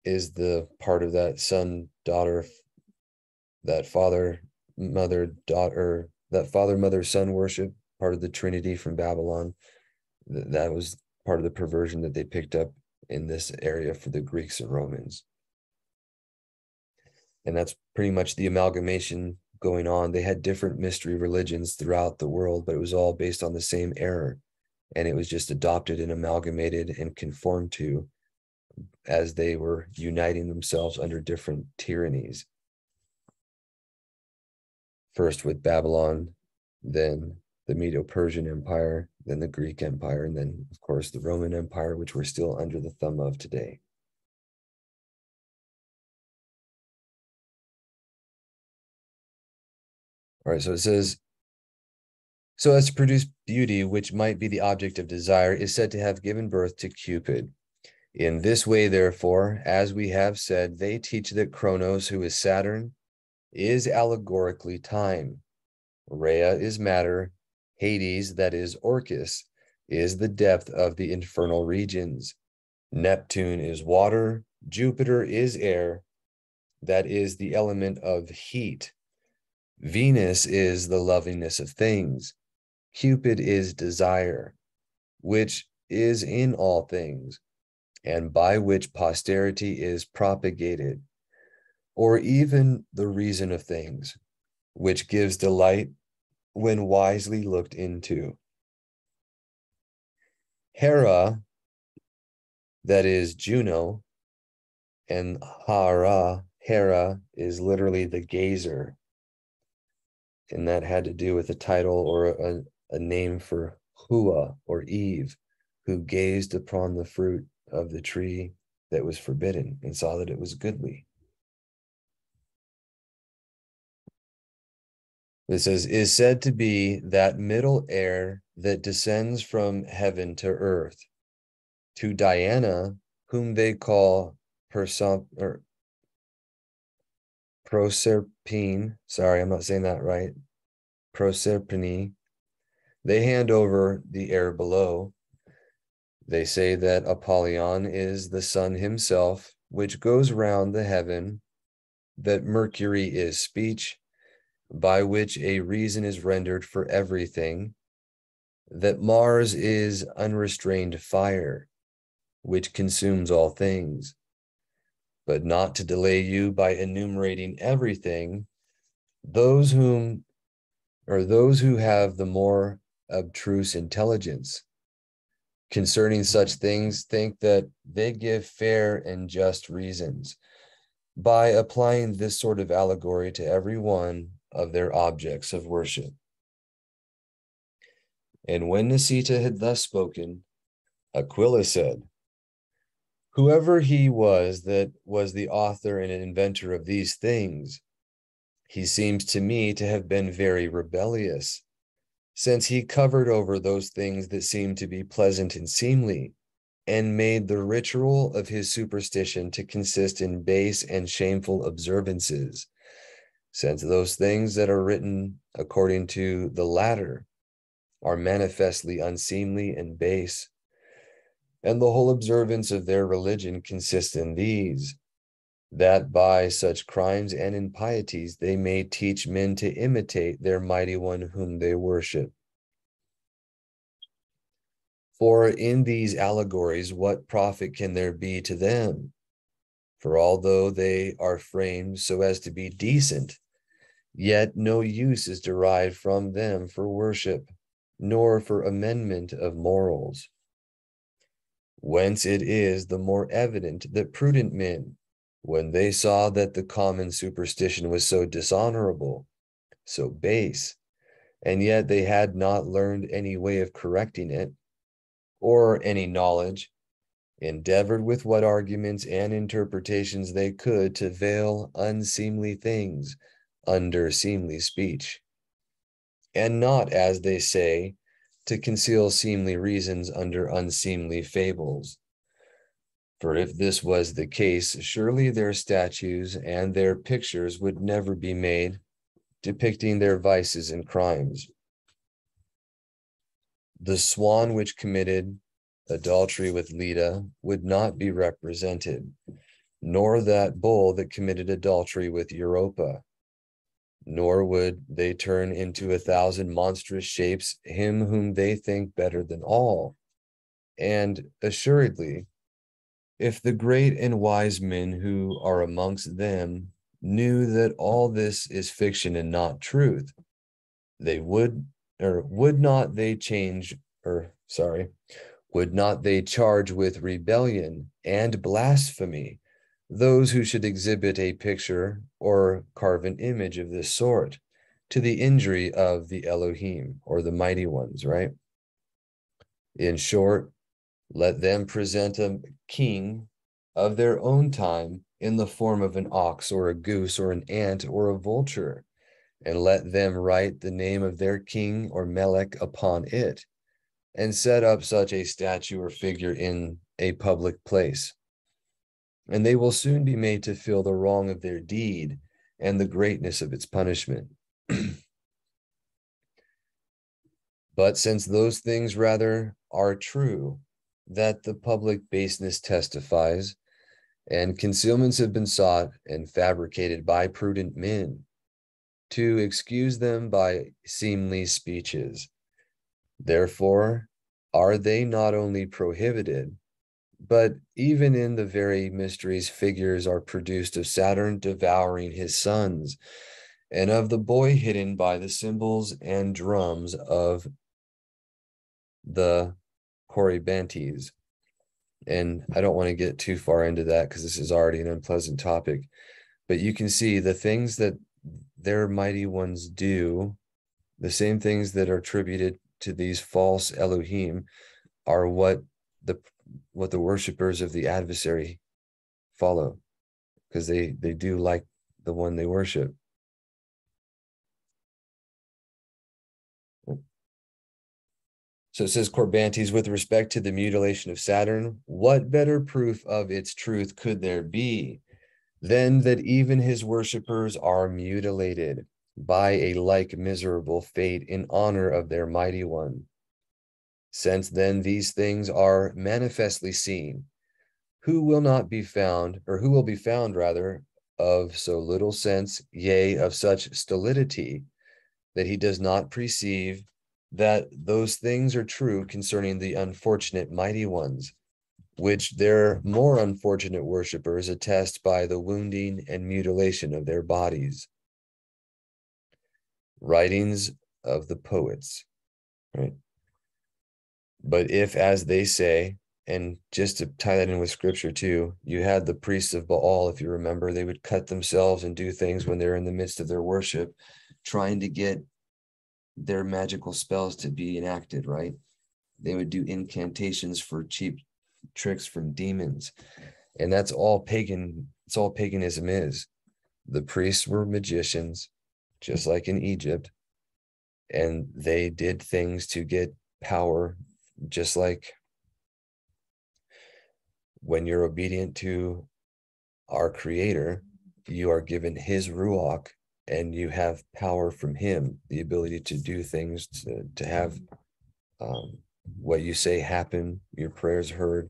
is the part of that son daughter that father mother daughter that father mother son worship part of the trinity from babylon that was part of the perversion that they picked up in this area for the greeks and romans. And that's pretty much the amalgamation going on. They had different mystery religions throughout the world but it was all based on the same error. And it was just adopted and amalgamated and conformed to as they were uniting themselves under different tyrannies. First with Babylon, then the Medo Persian Empire, then the Greek Empire, and then, of course, the Roman Empire, which we're still under the thumb of today. All right, so it says, so as to produce beauty, which might be the object of desire, is said to have given birth to Cupid. In this way, therefore, as we have said, they teach that Kronos, who is Saturn, is allegorically time. Rhea is matter. Hades, that is Orcus, is the depth of the infernal regions. Neptune is water. Jupiter is air, that is the element of heat. Venus is the loveliness of things. Cupid is desire, which is in all things and by which posterity is propagated, or even the reason of things, which gives delight when wisely looked into. Hera, that is Juno, and Hara, Hera is literally the gazer. And that had to do with a title or a, a name for Hua or Eve, who gazed upon the fruit of the tree that was forbidden and saw that it was goodly. This says, is said to be that middle air that descends from heaven to earth. To Diana, whom they call or Proserpine, sorry, I'm not saying that right. Proserpine, they hand over the air below. They say that Apollyon is the sun himself, which goes round the heaven, that Mercury is speech, by which a reason is rendered for everything, that Mars is unrestrained fire, which consumes all things. But not to delay you by enumerating everything, those whom or those who have the more abstruse intelligence concerning such things think that they give fair and just reasons by applying this sort of allegory to every one of their objects of worship. And when Niceta had thus spoken, Aquila said, Whoever he was that was the author and inventor of these things, he seems to me to have been very rebellious, since he covered over those things that seemed to be pleasant and seemly, and made the ritual of his superstition to consist in base and shameful observances, since those things that are written according to the latter are manifestly unseemly and base. And the whole observance of their religion consists in these that by such crimes and impieties they may teach men to imitate their mighty one whom they worship. For in these allegories, what profit can there be to them? For although they are framed so as to be decent, yet no use is derived from them for worship nor for amendment of morals. Whence it is the more evident that prudent men, when they saw that the common superstition was so dishonorable, so base, and yet they had not learned any way of correcting it, or any knowledge, endeavored with what arguments and interpretations they could to veil unseemly things under seemly speech and not, as they say, to conceal seemly reasons under unseemly fables. For if this was the case, surely their statues and their pictures would never be made, depicting their vices and crimes. The swan which committed adultery with Leda would not be represented, nor that bull that committed adultery with Europa nor would they turn into a thousand monstrous shapes him whom they think better than all. And assuredly, if the great and wise men who are amongst them knew that all this is fiction and not truth, they would or would not they change or sorry, would not they charge with rebellion and blasphemy those who should exhibit a picture or carve an image of this sort to the injury of the Elohim or the mighty ones, right? In short, let them present a king of their own time in the form of an ox or a goose or an ant or a vulture, and let them write the name of their king or melech upon it, and set up such a statue or figure in a public place and they will soon be made to feel the wrong of their deed and the greatness of its punishment. but since those things rather are true, that the public baseness testifies, and concealments have been sought and fabricated by prudent men, to excuse them by seemly speeches. Therefore, are they not only prohibited, but even in the very mysteries, figures are produced of Saturn devouring his sons, and of the boy hidden by the cymbals and drums of the Corybantes. and I don't want to get too far into that because this is already an unpleasant topic. But you can see the things that their mighty ones do, the same things that are attributed to these false Elohim, are what the what the worshippers of the adversary follow, because they they do like the one they worship. So it says Corybantes, with respect to the mutilation of Saturn, what better proof of its truth could there be than that even his worshippers are mutilated by a like miserable fate in honor of their mighty one? Since then these things are manifestly seen, who will not be found, or who will be found rather, of so little sense, yea, of such stolidity, that he does not perceive that those things are true concerning the unfortunate mighty ones, which their more unfortunate worshippers attest by the wounding and mutilation of their bodies. Writings of the poets, right? But if, as they say, and just to tie that in with scripture too, you had the priests of Baal, if you remember, they would cut themselves and do things when they're in the midst of their worship, trying to get their magical spells to be enacted, right? They would do incantations for cheap tricks from demons. And that's all pagan, it's all paganism is. The priests were magicians, just like in Egypt, and they did things to get power, just like when you're obedient to our creator, you are given his ruach and you have power from him the ability to do things to, to have um, what you say happen your prayers heard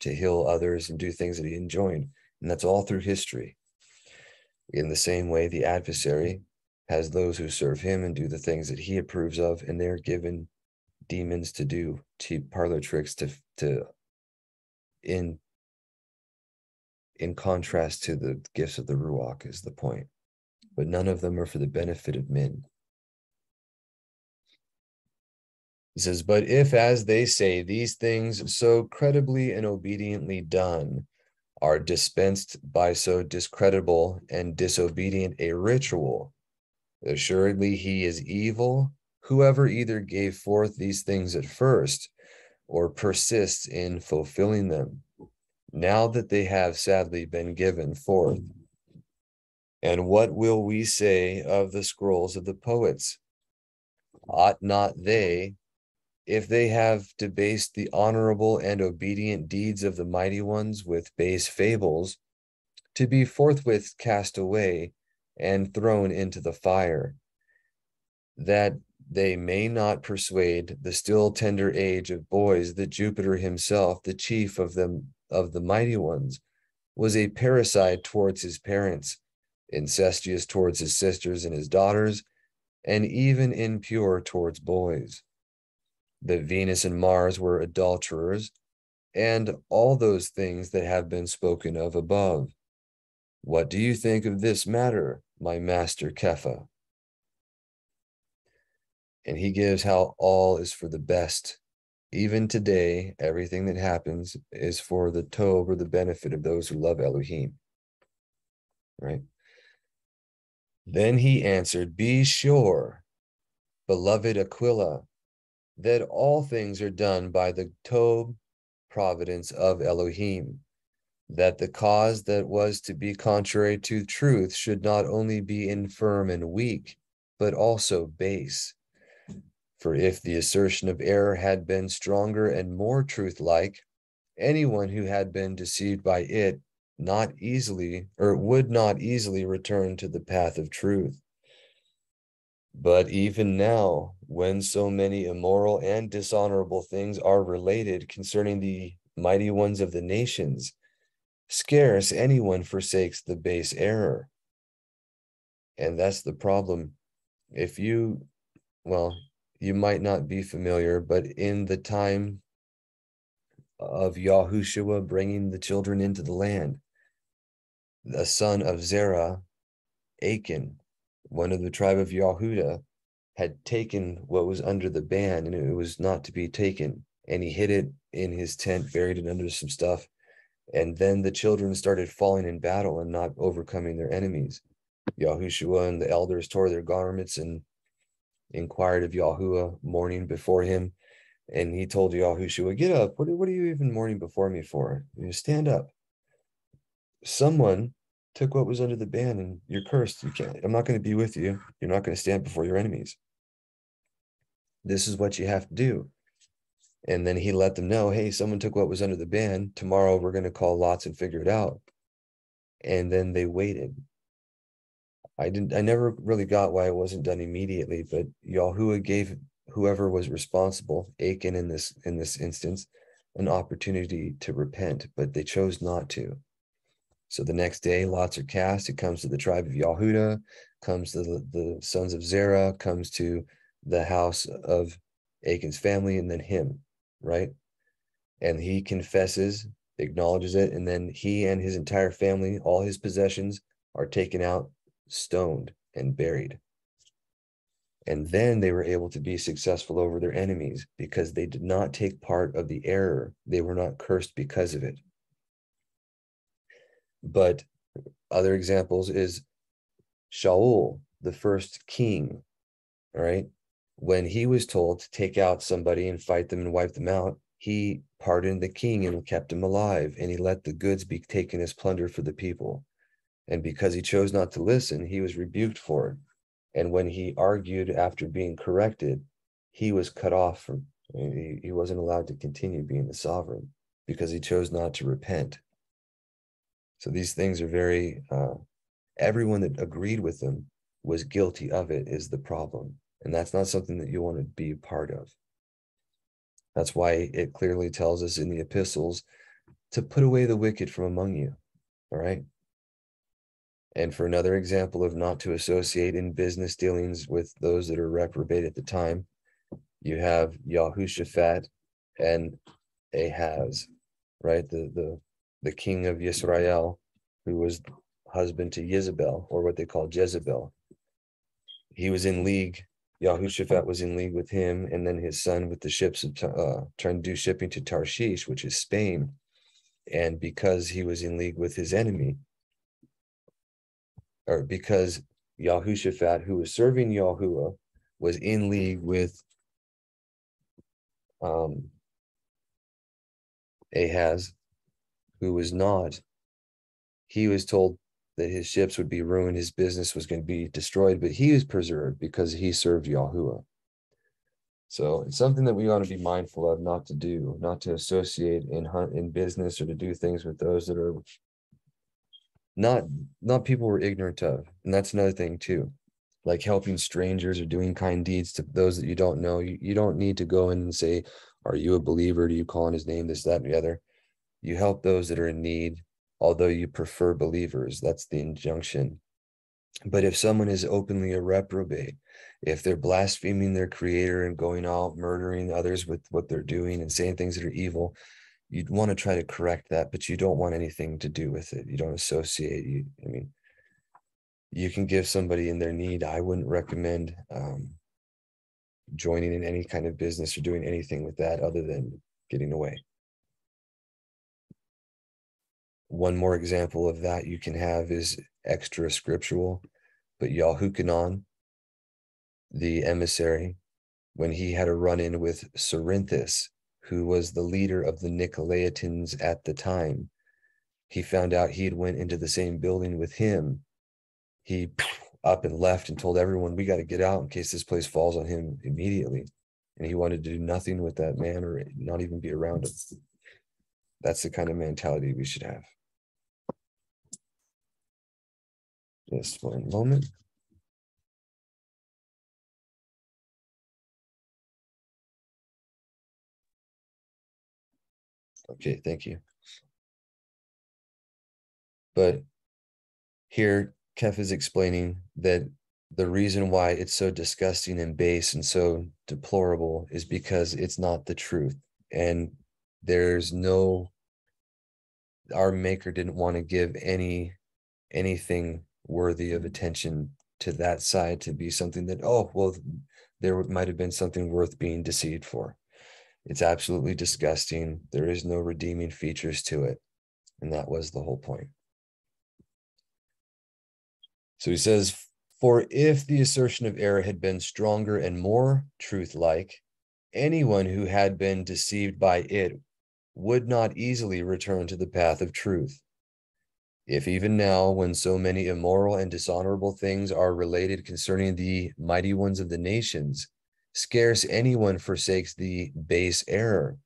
to heal others and do things that he enjoined. And that's all through history. In the same way the adversary has those who serve him and do the things that he approves of and they're given demons to do cheap parlor tricks to to in in contrast to the gifts of the ruach is the point but none of them are for the benefit of men. He says, But if, as they say, these things so credibly and obediently done are dispensed by so discreditable and disobedient a ritual, assuredly he is evil, whoever either gave forth these things at first or persists in fulfilling them, now that they have sadly been given forth. And what will we say of the scrolls of the poets? Ought not they, if they have debased the honorable and obedient deeds of the mighty ones with base fables, to be forthwith cast away and thrown into the fire, that they may not persuade the still tender age of boys that Jupiter himself, the chief of them of the mighty ones, was a parricide towards his parents incestuous towards his sisters and his daughters, and even impure towards boys. That Venus and Mars were adulterers, and all those things that have been spoken of above. What do you think of this matter, my master Kepha? And he gives how all is for the best. Even today, everything that happens is for the tov or the benefit of those who love Elohim. Right? Then he answered, Be sure, beloved Aquila, that all things are done by the Tob providence of Elohim, that the cause that was to be contrary to truth should not only be infirm and weak, but also base. For if the assertion of error had been stronger and more truth like, anyone who had been deceived by it not easily or would not easily return to the path of truth. But even now, when so many immoral and dishonorable things are related concerning the mighty ones of the nations, scarce anyone forsakes the base error. And that's the problem. If you, well, you might not be familiar, but in the time of Yahushua bringing the children into the land, the son of Zerah, Achan, one of the tribe of Yehuda, had taken what was under the ban and it was not to be taken. and he hid it in his tent, buried it under some stuff. And then the children started falling in battle and not overcoming their enemies. Yahushua and the elders tore their garments and inquired of Yahuwah mourning before him. And he told Yahushua, Get up. What, what are you even mourning before me for? You stand up. Someone took what was under the ban and you're cursed. You can't, I'm not going to be with you. You're not going to stand before your enemies. This is what you have to do. And then he let them know, hey, someone took what was under the ban. Tomorrow we're going to call lots and figure it out. And then they waited. I didn't I never really got why it wasn't done immediately, but Yahuwah gave whoever was responsible, Achan in this in this instance, an opportunity to repent, but they chose not to. So the next day, lots are cast. It comes to the tribe of Yahuda, comes to the, the sons of Zerah, comes to the house of Achan's family, and then him right? And he confesses, acknowledges it, and then he and his entire family, all his possessions, are taken out, stoned, and buried. And then they were able to be successful over their enemies because they did not take part of the error. They were not cursed because of it. But other examples is Shaul, the first king, right? when he was told to take out somebody and fight them and wipe them out, he pardoned the king and kept him alive, and he let the goods be taken as plunder for the people. And because he chose not to listen, he was rebuked for it. And when he argued after being corrected, he was cut off from, he, wasn't allowed to continue being the sovereign because he chose not to repent. So these things are very, uh, everyone that agreed with them was guilty of it, is the problem. And that's not something that you want to be a part of. That's why it clearly tells us in the epistles to put away the wicked from among you. All right. And for another example of not to associate in business dealings with those that are reprobate at the time, you have Yahushaphat and Ahaz, right? The the the king of Israel, who was husband to Jezebel, or what they call Jezebel. He was in league Yahushaphat was in league with him, and then his son with the ships of uh, trying to do shipping to Tarshish, which is Spain. And because he was in league with his enemy, or because Yahushaphat, who was serving Yahuwah, was in league with um, Ahaz, who was not, he was told, that his ships would be ruined, his business was going to be destroyed, but he was preserved because he served Yahuwah. So it's something that we want to be mindful of, not to do, not to associate in hunt in business or to do things with those that are not not people we're ignorant of. And that's another thing too. Like helping strangers or doing kind deeds to those that you don't know. You, you don't need to go in and say, Are you a believer? Do you call on his name? This, that, and the other. You help those that are in need although you prefer believers. That's the injunction. But if someone is openly a reprobate, if they're blaspheming their creator and going out murdering others with what they're doing and saying things that are evil, you'd want to try to correct that, but you don't want anything to do with it. You don't associate. You, I mean, you can give somebody in their need. I wouldn't recommend um, joining in any kind of business or doing anything with that other than getting away one more example of that you can have is extra scriptural, but Yahukanon, the emissary, when he had a run in with Cerinthus, who was the leader of the Nicolaitans at the time, he found out he had went into the same building with him. He up and left and told everyone, we got to get out in case this place falls on him immediately. And he wanted to do nothing with that man or not even be around him. That's the kind of mentality we should have. Just one moment. Okay, thank you. But here, Kepha is explaining that the reason why it's so disgusting and base and so deplorable is because it's not the truth. And there's no, our maker didn't want to give any, anything worthy of attention to that side to be something that oh well there might have been something worth being deceived for It's absolutely disgusting. There is no redeeming features to it. And that was the whole point. So he says, For if the assertion of error had been stronger and more truth like, anyone who had been deceived by it would not easily return to the path of truth. If even now, when so many immoral and dishonorable things are related concerning the mighty ones of the nations, scarce anyone forsakes the base error,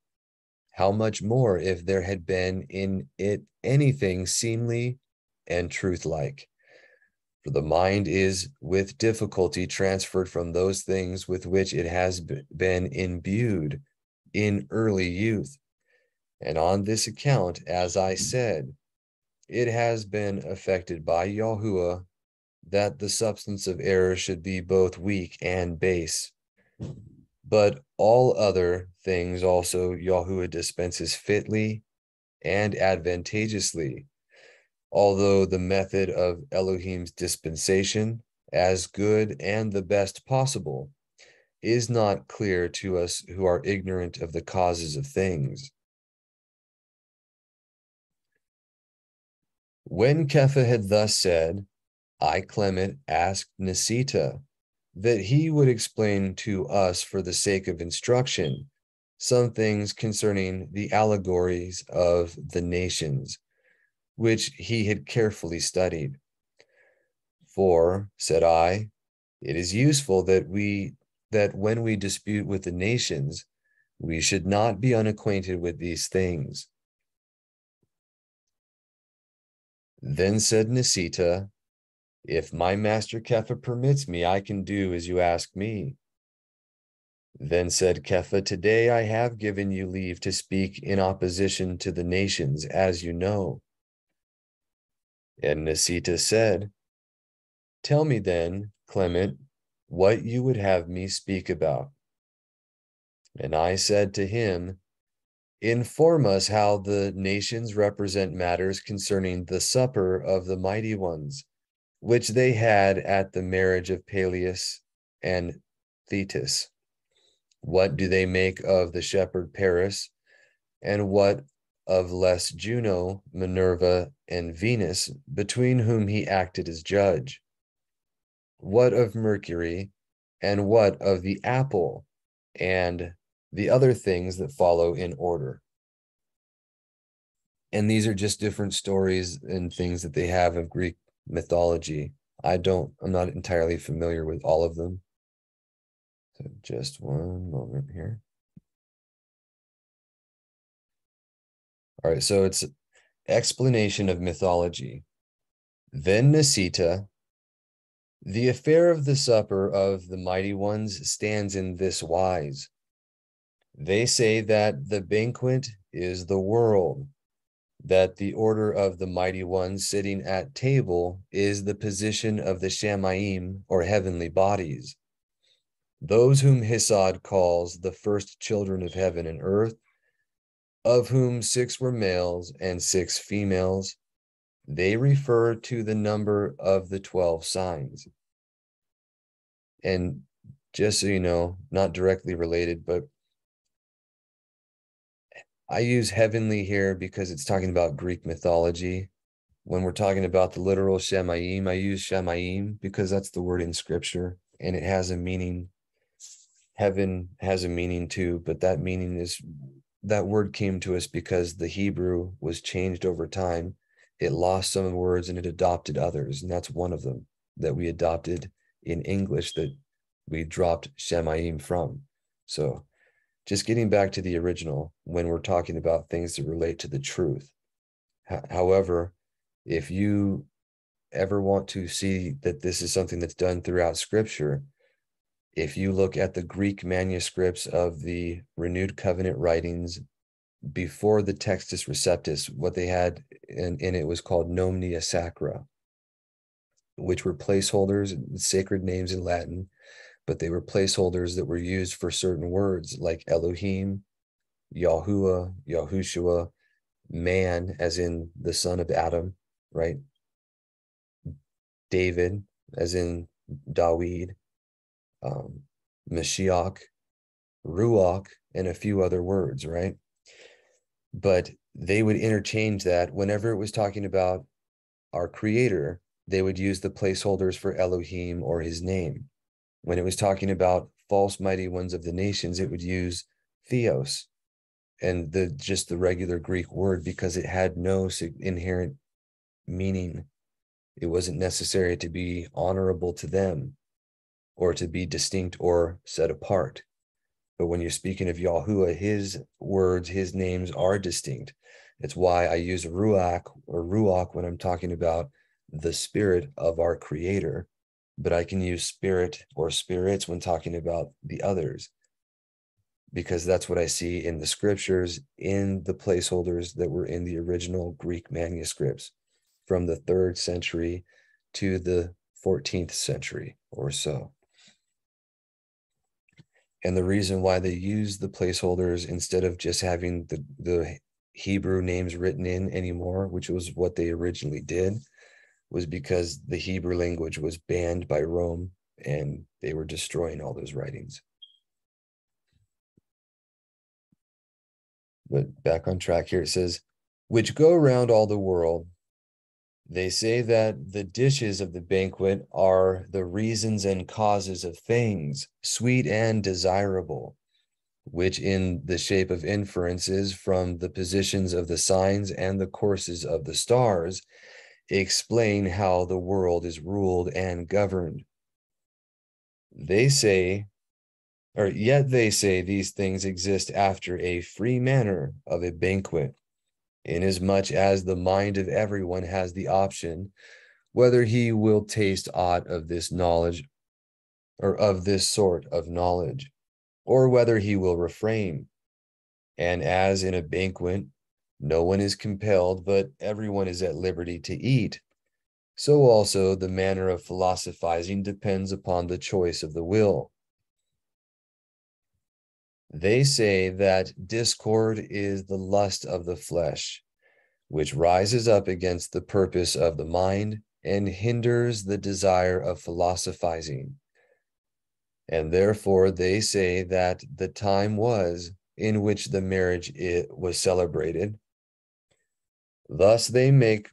how much more if there had been in it anything seemly and truth like? For the mind is with difficulty transferred from those things with which it has been imbued in early youth. And on this account, as I said, it has been affected by Yahuwah that the substance of error should be both weak and base. But all other things also Yahuwah dispenses fitly and advantageously although the method of Elohim's dispensation, as good and the best possible, is not clear to us who are ignorant of the causes of things. When Kepha had thus said, I, Clement, asked Niceta that he would explain to us for the sake of instruction some things concerning the allegories of the nations which he had carefully studied. For, said I, it is useful that we that when we dispute with the nations, we should not be unacquainted with these things. Then said Niceta, If my master Kepha permits me, I can do as you ask me. Then said Kepha, Today I have given you leave to speak in opposition to the nations, as you know. And Niceta said, Tell me then, Clement, what you would have me speak about. And I said to him, Inform us how the nations represent matters concerning the supper of the mighty ones, which they had at the marriage of Peleus and Thetis. What do they make of the shepherd Paris, and what of less Juno, Minerva, and Venus, between whom he acted as judge? What of Mercury, and what of the apple, and the other things that follow in order? And these are just different stories and things that they have of Greek mythology. I don't, I'm not entirely familiar with all of them. So just one moment here. All right, so it's explanation of mythology. Then Niceta, the affair of the supper of the mighty ones stands in this wise. They say that the banquet is the world, that the order of the mighty ones sitting at table is the position of the Shamaim or heavenly bodies. Those whom Hesiod calls the first children of heaven and earth of whom six were males and six females. They refer to the number of the 12 signs. And just so you know, not directly related, but I use heavenly here because it's talking about Greek mythology. When we're talking about the literal Shemaim, I use Shemaim because that's the word in scripture and it has a meaning. Heaven has a meaning too, but that meaning is that word came to us because the Hebrew was changed over time. It lost some words and it adopted others. And that's one of them that we adopted in English that we dropped Shemaim from. So just getting back to the original when we're talking about things that relate to the truth. However, if you ever want to see that this is something that's done throughout scripture, if you look at the Greek manuscripts of the renewed covenant writings before the Textus Receptus, what they had in, in it was called Nomina Sacra, which were placeholders, sacred names in Latin, but they were placeholders that were used for certain words like Elohim, Yahuwah, Yahushua, man, as in the son of Adam, right? David, as in Dawid, um, Mashiach, Ruach, and a few other words, right? But they would interchange that whenever it was talking about our creator, they would use the placeholders for Elohim or his name. When it was talking about false mighty ones of the nations, it would use theos and the just the regular Greek word because it had no inherent meaning. It wasn't necessary to be honorable to them or to be distinct or set apart. But when you're speaking of Yahuwah, his words, his names are distinct. It's why I use Ruach or Ruach when I'm talking about the spirit of our creator, but I can use spirit or spirits when talking about the others, because that's what I see in the scriptures, in the placeholders that were in the original Greek manuscripts from the third century to the 14th century or so. And the reason why they use the placeholders instead of just having the, the Hebrew names written in anymore, which was what they originally did, was because the Hebrew language was banned by Rome and they were destroying all those writings. But back on track here, it says, which go around all the world they say that the dishes of the banquet are the reasons and causes of things, sweet and desirable, which in the shape of inferences from the positions of the signs and the courses of the stars explain how the world is ruled and governed. They say, or yet they say these things exist after a free manner of a banquet inasmuch as the mind of everyone has the option whether he will taste aught of this knowledge or of this sort of knowledge, or whether he will refrain. And as in a banquet, no one is compelled, but everyone is at liberty to eat. So also the manner of philosophizing depends upon the choice of the will. They say that discord is the lust of the flesh, which rises up against the purpose of the mind and hinders the desire of philosophizing. And therefore they say that the time was in which the marriage it was celebrated. Thus they make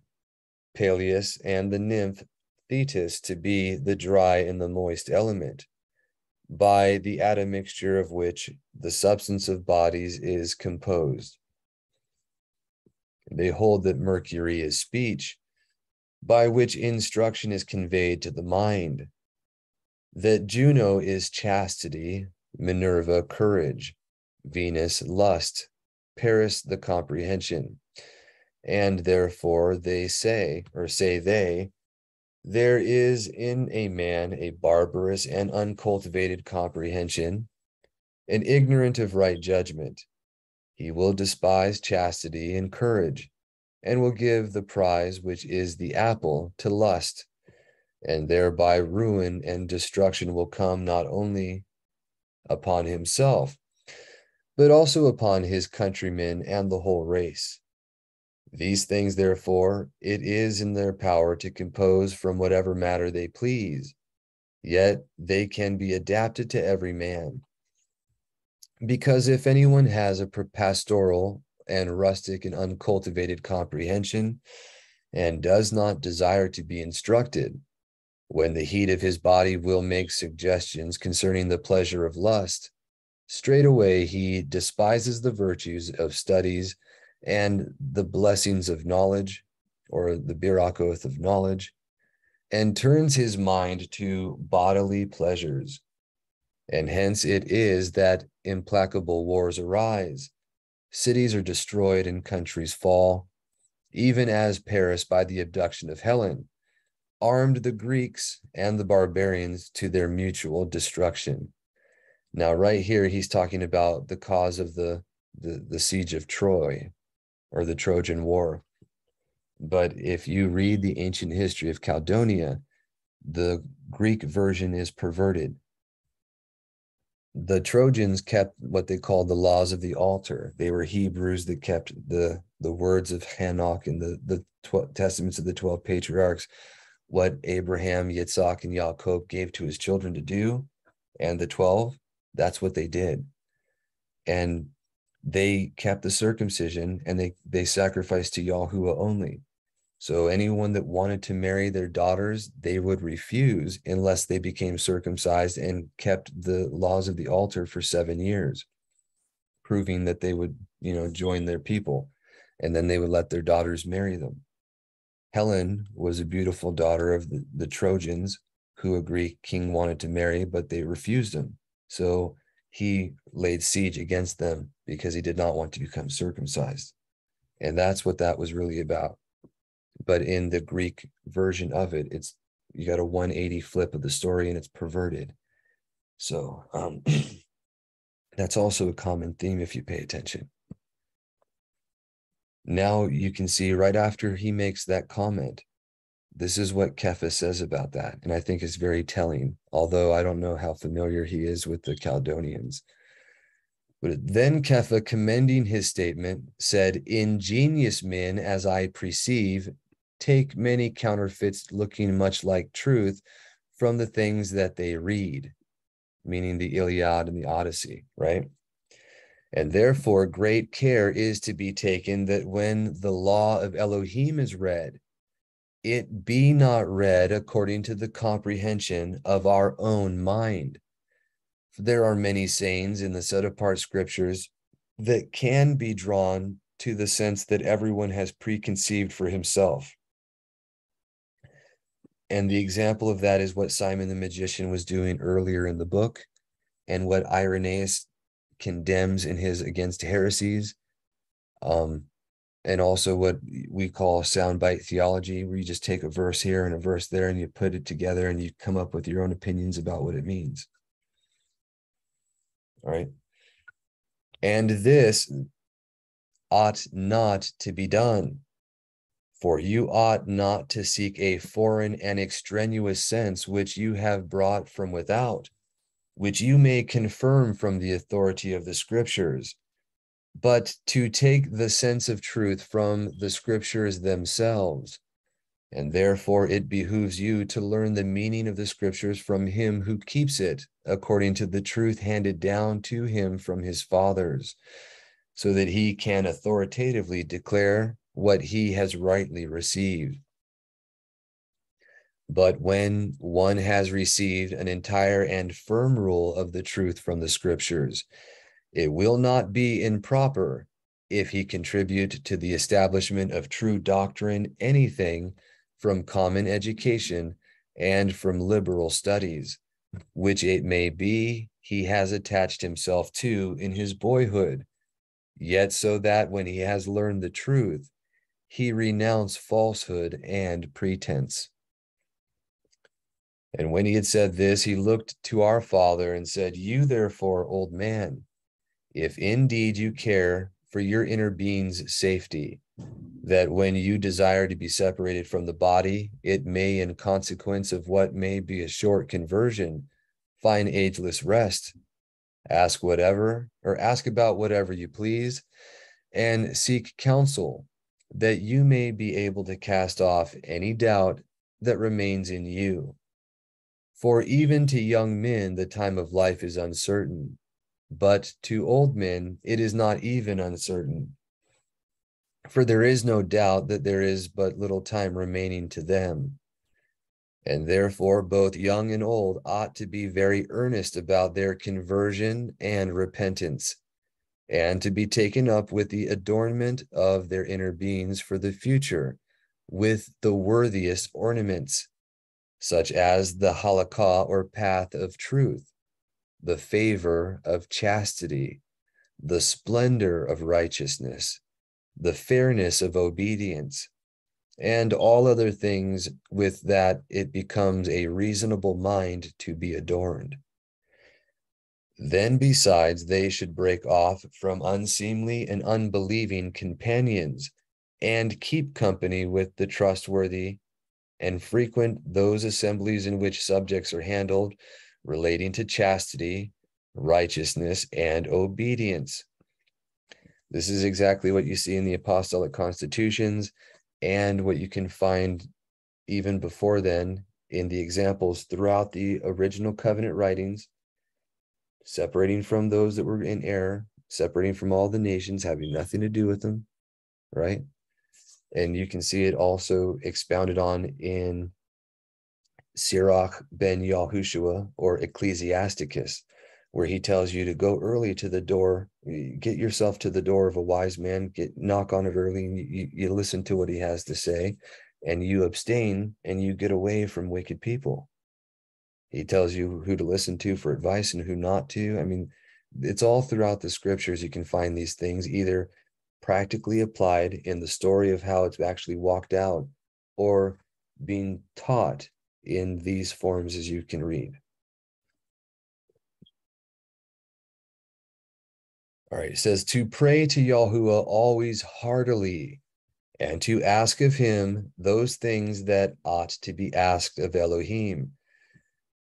Peleus and the nymph Thetis to be the dry and the moist element by the admixture of which the substance of bodies is composed. They hold that Mercury is speech, by which instruction is conveyed to the mind, that Juno is chastity, Minerva courage, Venus lust, Paris the comprehension. And therefore they say, or say they, there is in a man a barbarous and uncultivated comprehension, an ignorant of right judgment. He will despise chastity and courage, and will give the prize which is the apple to lust, and thereby ruin and destruction will come not only upon himself, but also upon his countrymen and the whole race. These things, therefore, it is in their power to compose from whatever matter they please, yet they can be adapted to every man. Because if anyone has a pastoral and rustic and uncultivated comprehension, and does not desire to be instructed, when the heat of his body will make suggestions concerning the pleasure of lust, straightway he despises the virtues of studies and the blessings of knowledge or the birakoth of knowledge and turns his mind to bodily pleasures. And hence it is that implacable wars arise, cities are destroyed and countries fall, even as Paris, by the abduction of Helen, armed the Greeks and the barbarians to their mutual destruction. Now, right here, he's talking about the cause of the, the, the siege of Troy, or the Trojan War. But if you read the ancient history of Caledonia, the Greek version is perverted. The Trojans kept what they called the laws of the altar. They were Hebrews that kept the, the words of Hanok and the, the testaments of the 12 patriarchs, what Abraham, Yitzhak, and Yaakov gave to his children to do, and the 12, that's what they did. and they kept the circumcision and they they sacrificed to Yahuwah only. So anyone that wanted to marry their daughters, they would refuse unless they became circumcised and kept the laws of the altar for seven years, proving that they would, you know, join their people, and then they would let their daughters marry them. Helen was a beautiful daughter of the, the Trojans who a Greek king wanted to marry, but they refused him. So he laid siege against them because he did not want to become circumcised. And that's what that was really about. But in the Greek version of it, it's you got a 180 flip of the story and it's perverted. So um, that's also a common theme if you pay attention. Now you can see right after he makes that comment, this is what Kepha says about that. And I think it's very telling, although I don't know how familiar he is with the Chaldeans. But then Kepha, commending his statement, said, Ingenious men, as I perceive, take many counterfeits looking much like truth from the things that they read, meaning the Iliad and the Odyssey, right? And therefore, great care is to be taken that when the law of Elohim is read, it be not read according to the comprehension of our own mind. There are many sayings in the set apart scriptures that can be drawn to the sense that everyone has preconceived for himself. And the example of that is what Simon the magician was doing earlier in the book, and what Irenaeus condemns in his Against Heresies. Um, and also what we call soundbite theology, where you just take a verse here and a verse there and you put it together and you come up with your own opinions about what it means. Right. And this ought not to be done, for you ought not to seek a foreign and extraneous sense which you have brought from without, which you may confirm from the authority of the scriptures but to take the sense of truth from the scriptures themselves. And therefore, it behooves you to learn the meaning of the scriptures from him who keeps it according to the truth handed down to him from his fathers, so that he can authoritatively declare what he has rightly received. But when one has received an entire and firm rule of the truth from the scriptures, it will not be improper if he contribute to the establishment of true doctrine anything from common education and from liberal studies, which it may be he has attached himself to in his boyhood, yet so that when he has learned the truth, he renounce falsehood and pretense. And when he had said this, he looked to our father and said, You therefore, old man, if indeed you care for your inner being's safety, that when you desire to be separated from the body, it may, in consequence of what may be a short conversion, find ageless rest. Ask whatever, or ask about whatever you please, and seek counsel, that you may be able to cast off any doubt that remains in you. For even to young men, the time of life is uncertain but to old men it is not even uncertain. For there is no doubt that there is but little time remaining to them. And therefore, both young and old ought to be very earnest about their conversion and repentance, and to be taken up with the adornment of their inner beings for the future, with the worthiest ornaments, such as the halakha or path of truth the favor of chastity, the splendor of righteousness, the fairness of obedience, and all other things with that it becomes a reasonable mind to be adorned. Then, besides, they should break off from unseemly and unbelieving companions and keep company with the trustworthy and frequent those assemblies in which subjects are handled relating to chastity, righteousness, and obedience. This is exactly what you see in the apostolic constitutions and what you can find even before then in the examples throughout the original covenant writings, separating from those that were in error, separating from all the nations, having nothing to do with them, right? And you can see it also expounded on in Sirach ben Yahushua or Ecclesiasticus, where he tells you to go early to the door, get yourself to the door of a wise man, get knock on it early, and you, you listen to what he has to say, and you abstain and you get away from wicked people. He tells you who to listen to for advice and who not to. I mean, it's all throughout the scriptures. You can find these things either practically applied in the story of how it's actually walked out or being taught in these forms as you can read. All right, it says to pray to Yahuwah always heartily and to ask of him those things that ought to be asked of Elohim,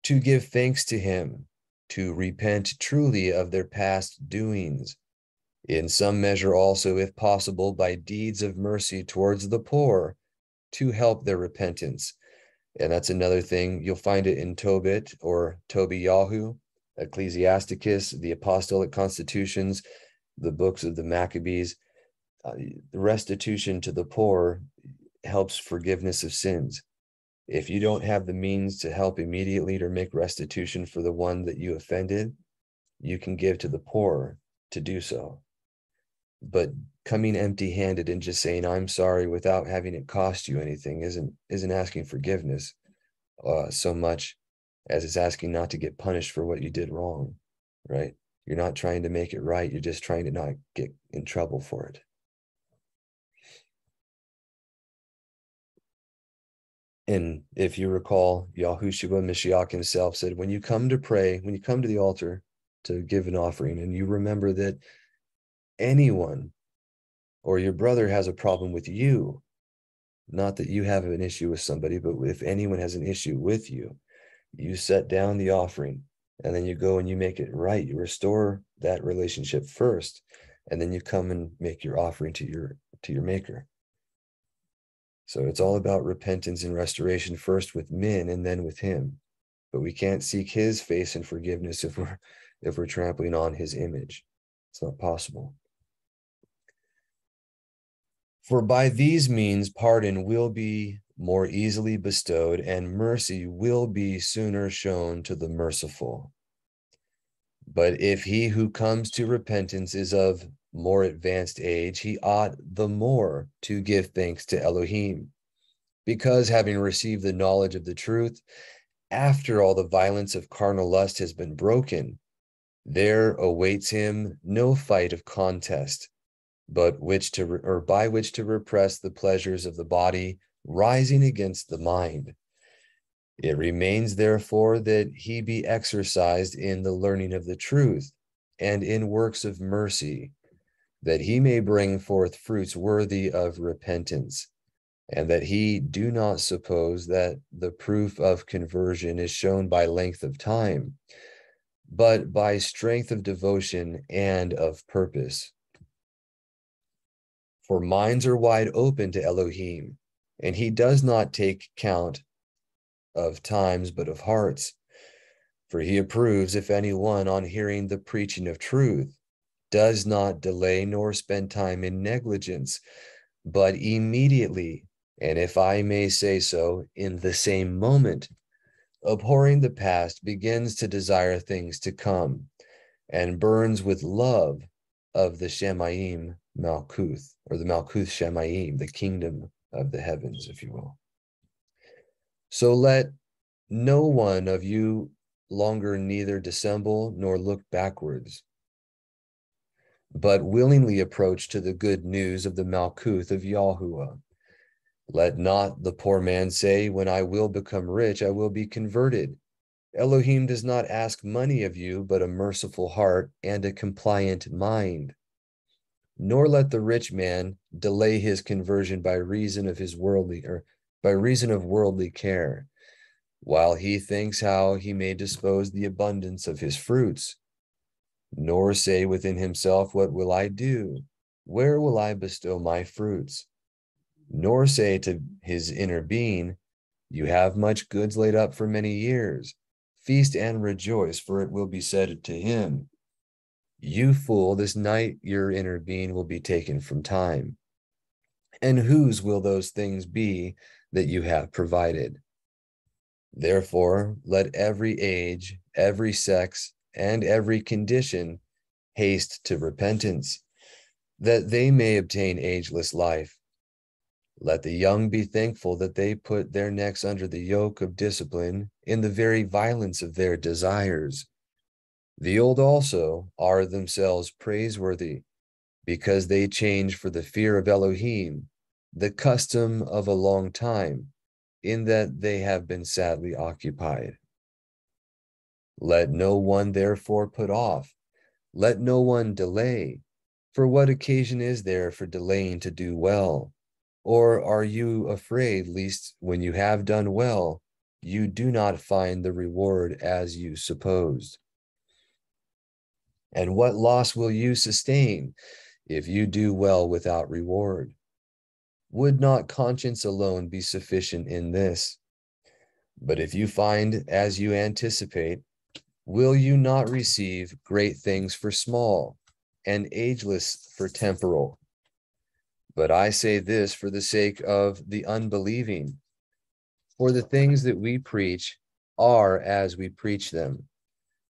to give thanks to him, to repent truly of their past doings, in some measure also, if possible, by deeds of mercy towards the poor, to help their repentance. And that's another thing. You'll find it in Tobit or Tobiyahu, Ecclesiasticus, the Apostolic Constitutions, the books of the Maccabees. Uh, restitution to the poor helps forgiveness of sins. If you don't have the means to help immediately to make restitution for the one that you offended, you can give to the poor to do so. But coming empty-handed and just saying I'm sorry without having it cost you anything isn't isn't asking forgiveness uh, so much as it's asking not to get punished for what you did wrong, right? You're not trying to make it right. You're just trying to not get in trouble for it. And if you recall, Yahushua Mashiach himself said, when you come to pray, when you come to the altar to give an offering, and you remember that anyone or your brother has a problem with you, not that you have an issue with somebody, but if anyone has an issue with you, you set down the offering and then you go and you make it right. You restore that relationship first, and then you come and make your offering to your to your maker. So it's all about repentance and restoration first with men and then with him. But we can't seek his face and forgiveness if we're if we're trampling on his image. It's not possible. For by these means, pardon will be more easily bestowed, and mercy will be sooner shown to the merciful. But if he who comes to repentance is of more advanced age, he ought the more to give thanks to Elohim, because having received the knowledge of the truth, after all the violence of carnal lust has been broken, there awaits him no fight of contest but which to or by which to repress the pleasures of the body rising against the mind. It remains therefore that he be exercised in the learning of the truth and in works of mercy, that he may bring forth fruits worthy of repentance, and that he do not suppose that the proof of conversion is shown by length of time, but by strength of devotion and of purpose for minds are wide open to Elohim, and he does not take count of times, but of hearts. For he approves if anyone, on hearing the preaching of truth, does not delay nor spend time in negligence, but immediately, and if I may say so, in the same moment, abhorring the past, begins to desire things to come, and burns with love of the Shemaim Malkuth, or the Malkuth Shemayim, the kingdom of the heavens, if you will. So let no one of you longer neither dissemble nor look backwards, but willingly approach to the good news of the Malkuth of Yahuwah. Let not the poor man say, When I will become rich, I will be converted. Elohim does not ask money of you, but a merciful heart and a compliant mind nor let the rich man delay his conversion by reason of his worldly or by reason of worldly care, while he thinks how he may dispose the abundance of his fruits. Nor say within himself, What will I do? Where will I bestow my fruits? Nor say to his inner being, You have much goods laid up for many years. Feast and rejoice, for it will be said to him, You fool, this night your inner being will be taken from time. And whose will those things be that you have provided? Therefore, let every age, every sex, and every condition haste to repentance, that they may obtain ageless life. Let the young be thankful that they put their necks under the yoke of discipline in the very violence of their desires. The old also are themselves praiseworthy because they change for the fear of Elohim, the custom of a long time, in that they have been sadly occupied. Let no one therefore put off, let no one delay. For what occasion is there for delaying to do well? Or are you afraid lest when you have done well, you do not find the reward as you supposed? And what loss will you sustain if you do well without reward? Would not conscience alone be sufficient in this? But if you find as you anticipate, will you not receive great things for small and ageless for temporal? But I say this for the sake of the unbelieving. For the things that we preach are as we preach them,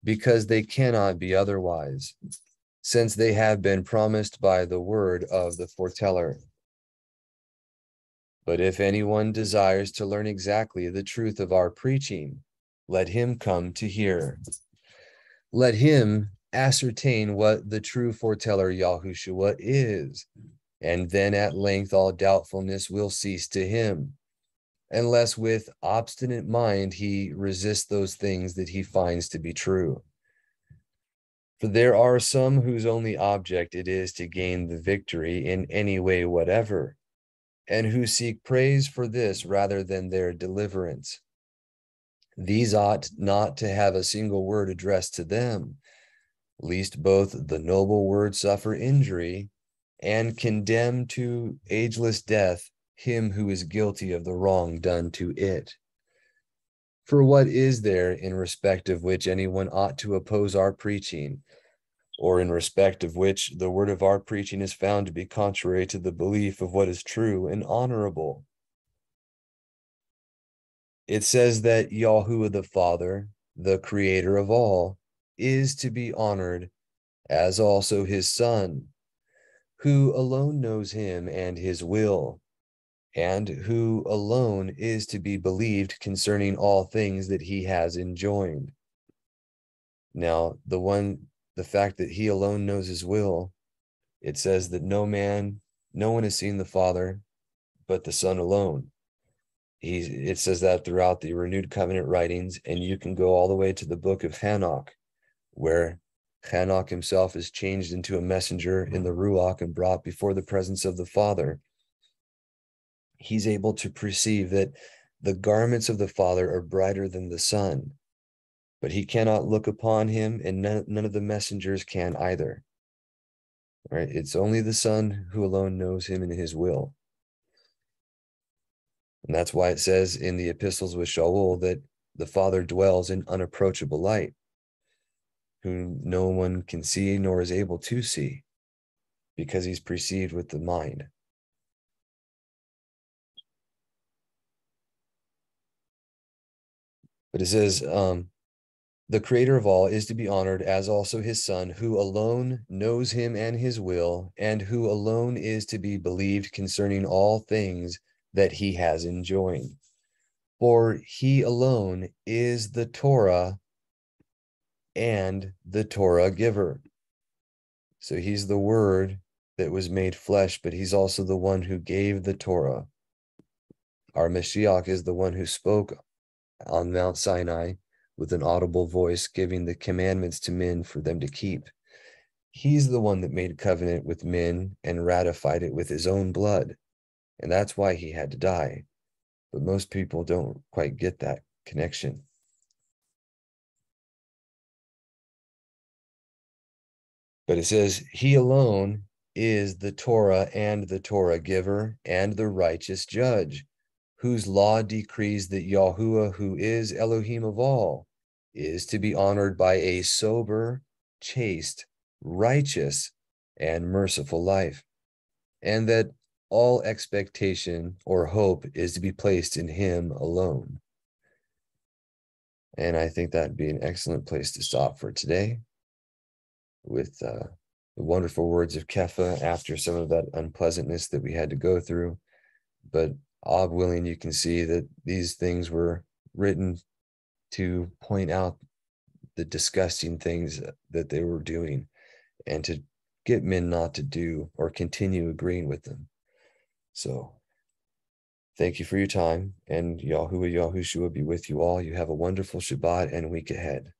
because they cannot be otherwise, since they have been promised by the word of the foreteller. But if anyone desires to learn exactly the truth of our preaching, let him come to hear. Let him ascertain what the true foreteller Yahushua is and then at length all doubtfulness will cease to him, unless with obstinate mind he resists those things that he finds to be true. For there are some whose only object it is to gain the victory in any way whatever, and who seek praise for this rather than their deliverance. These ought not to have a single word addressed to them, lest both the noble word suffer injury and condemn to ageless death him who is guilty of the wrong done to it. For what is there in respect of which anyone ought to oppose our preaching, or in respect of which the word of our preaching is found to be contrary to the belief of what is true and honorable? It says that Yahuwah the Father, the creator of all, is to be honored, as also his Son, who alone knows him and his will, and who alone is to be believed concerning all things that he has enjoined. Now, the one, the fact that he alone knows his will, it says that no man, no one has seen the Father but the Son alone. He, it says that throughout the renewed covenant writings, and you can go all the way to the book of Hanok, where Hanok himself is changed into a messenger in the Ruach and brought before the presence of the Father. He's able to perceive that the garments of the Father are brighter than the sun, but he cannot look upon him, and none, none of the messengers can either. Right? It's only the Son who alone knows him and his will. And that's why it says in the epistles with Shaul that the Father dwells in unapproachable light whom no one can see nor is able to see because he's perceived with the mind. But it says, um, the creator of all is to be honored as also his son, who alone knows him and his will, and who alone is to be believed concerning all things that he has enjoined. For he alone is the Torah and the Torah giver. So he's the word that was made flesh, but he's also the one who gave the Torah. Our Mashiach is the one who spoke on Mount Sinai with an audible voice, giving the commandments to men for them to keep. He's the one that made a covenant with men and ratified it with his own blood. And that's why he had to die. But most people don't quite get that connection. But it says, He alone is the Torah and the Torah giver and the righteous judge, whose law decrees that Yahuwah, who is Elohim of all, is to be honored by a sober, chaste, righteous, and merciful life, and that all expectation or hope is to be placed in Him alone. And I think that'd be an excellent place to stop for today with uh, the wonderful words of Kepha after some of that unpleasantness that we had to go through. But ob willing, you can see that these things were written to point out the disgusting things that they were doing and to get men not to do or continue agreeing with them. So thank you for your time and Yahuwah Yahushua be with you all. You have a wonderful Shabbat and week ahead.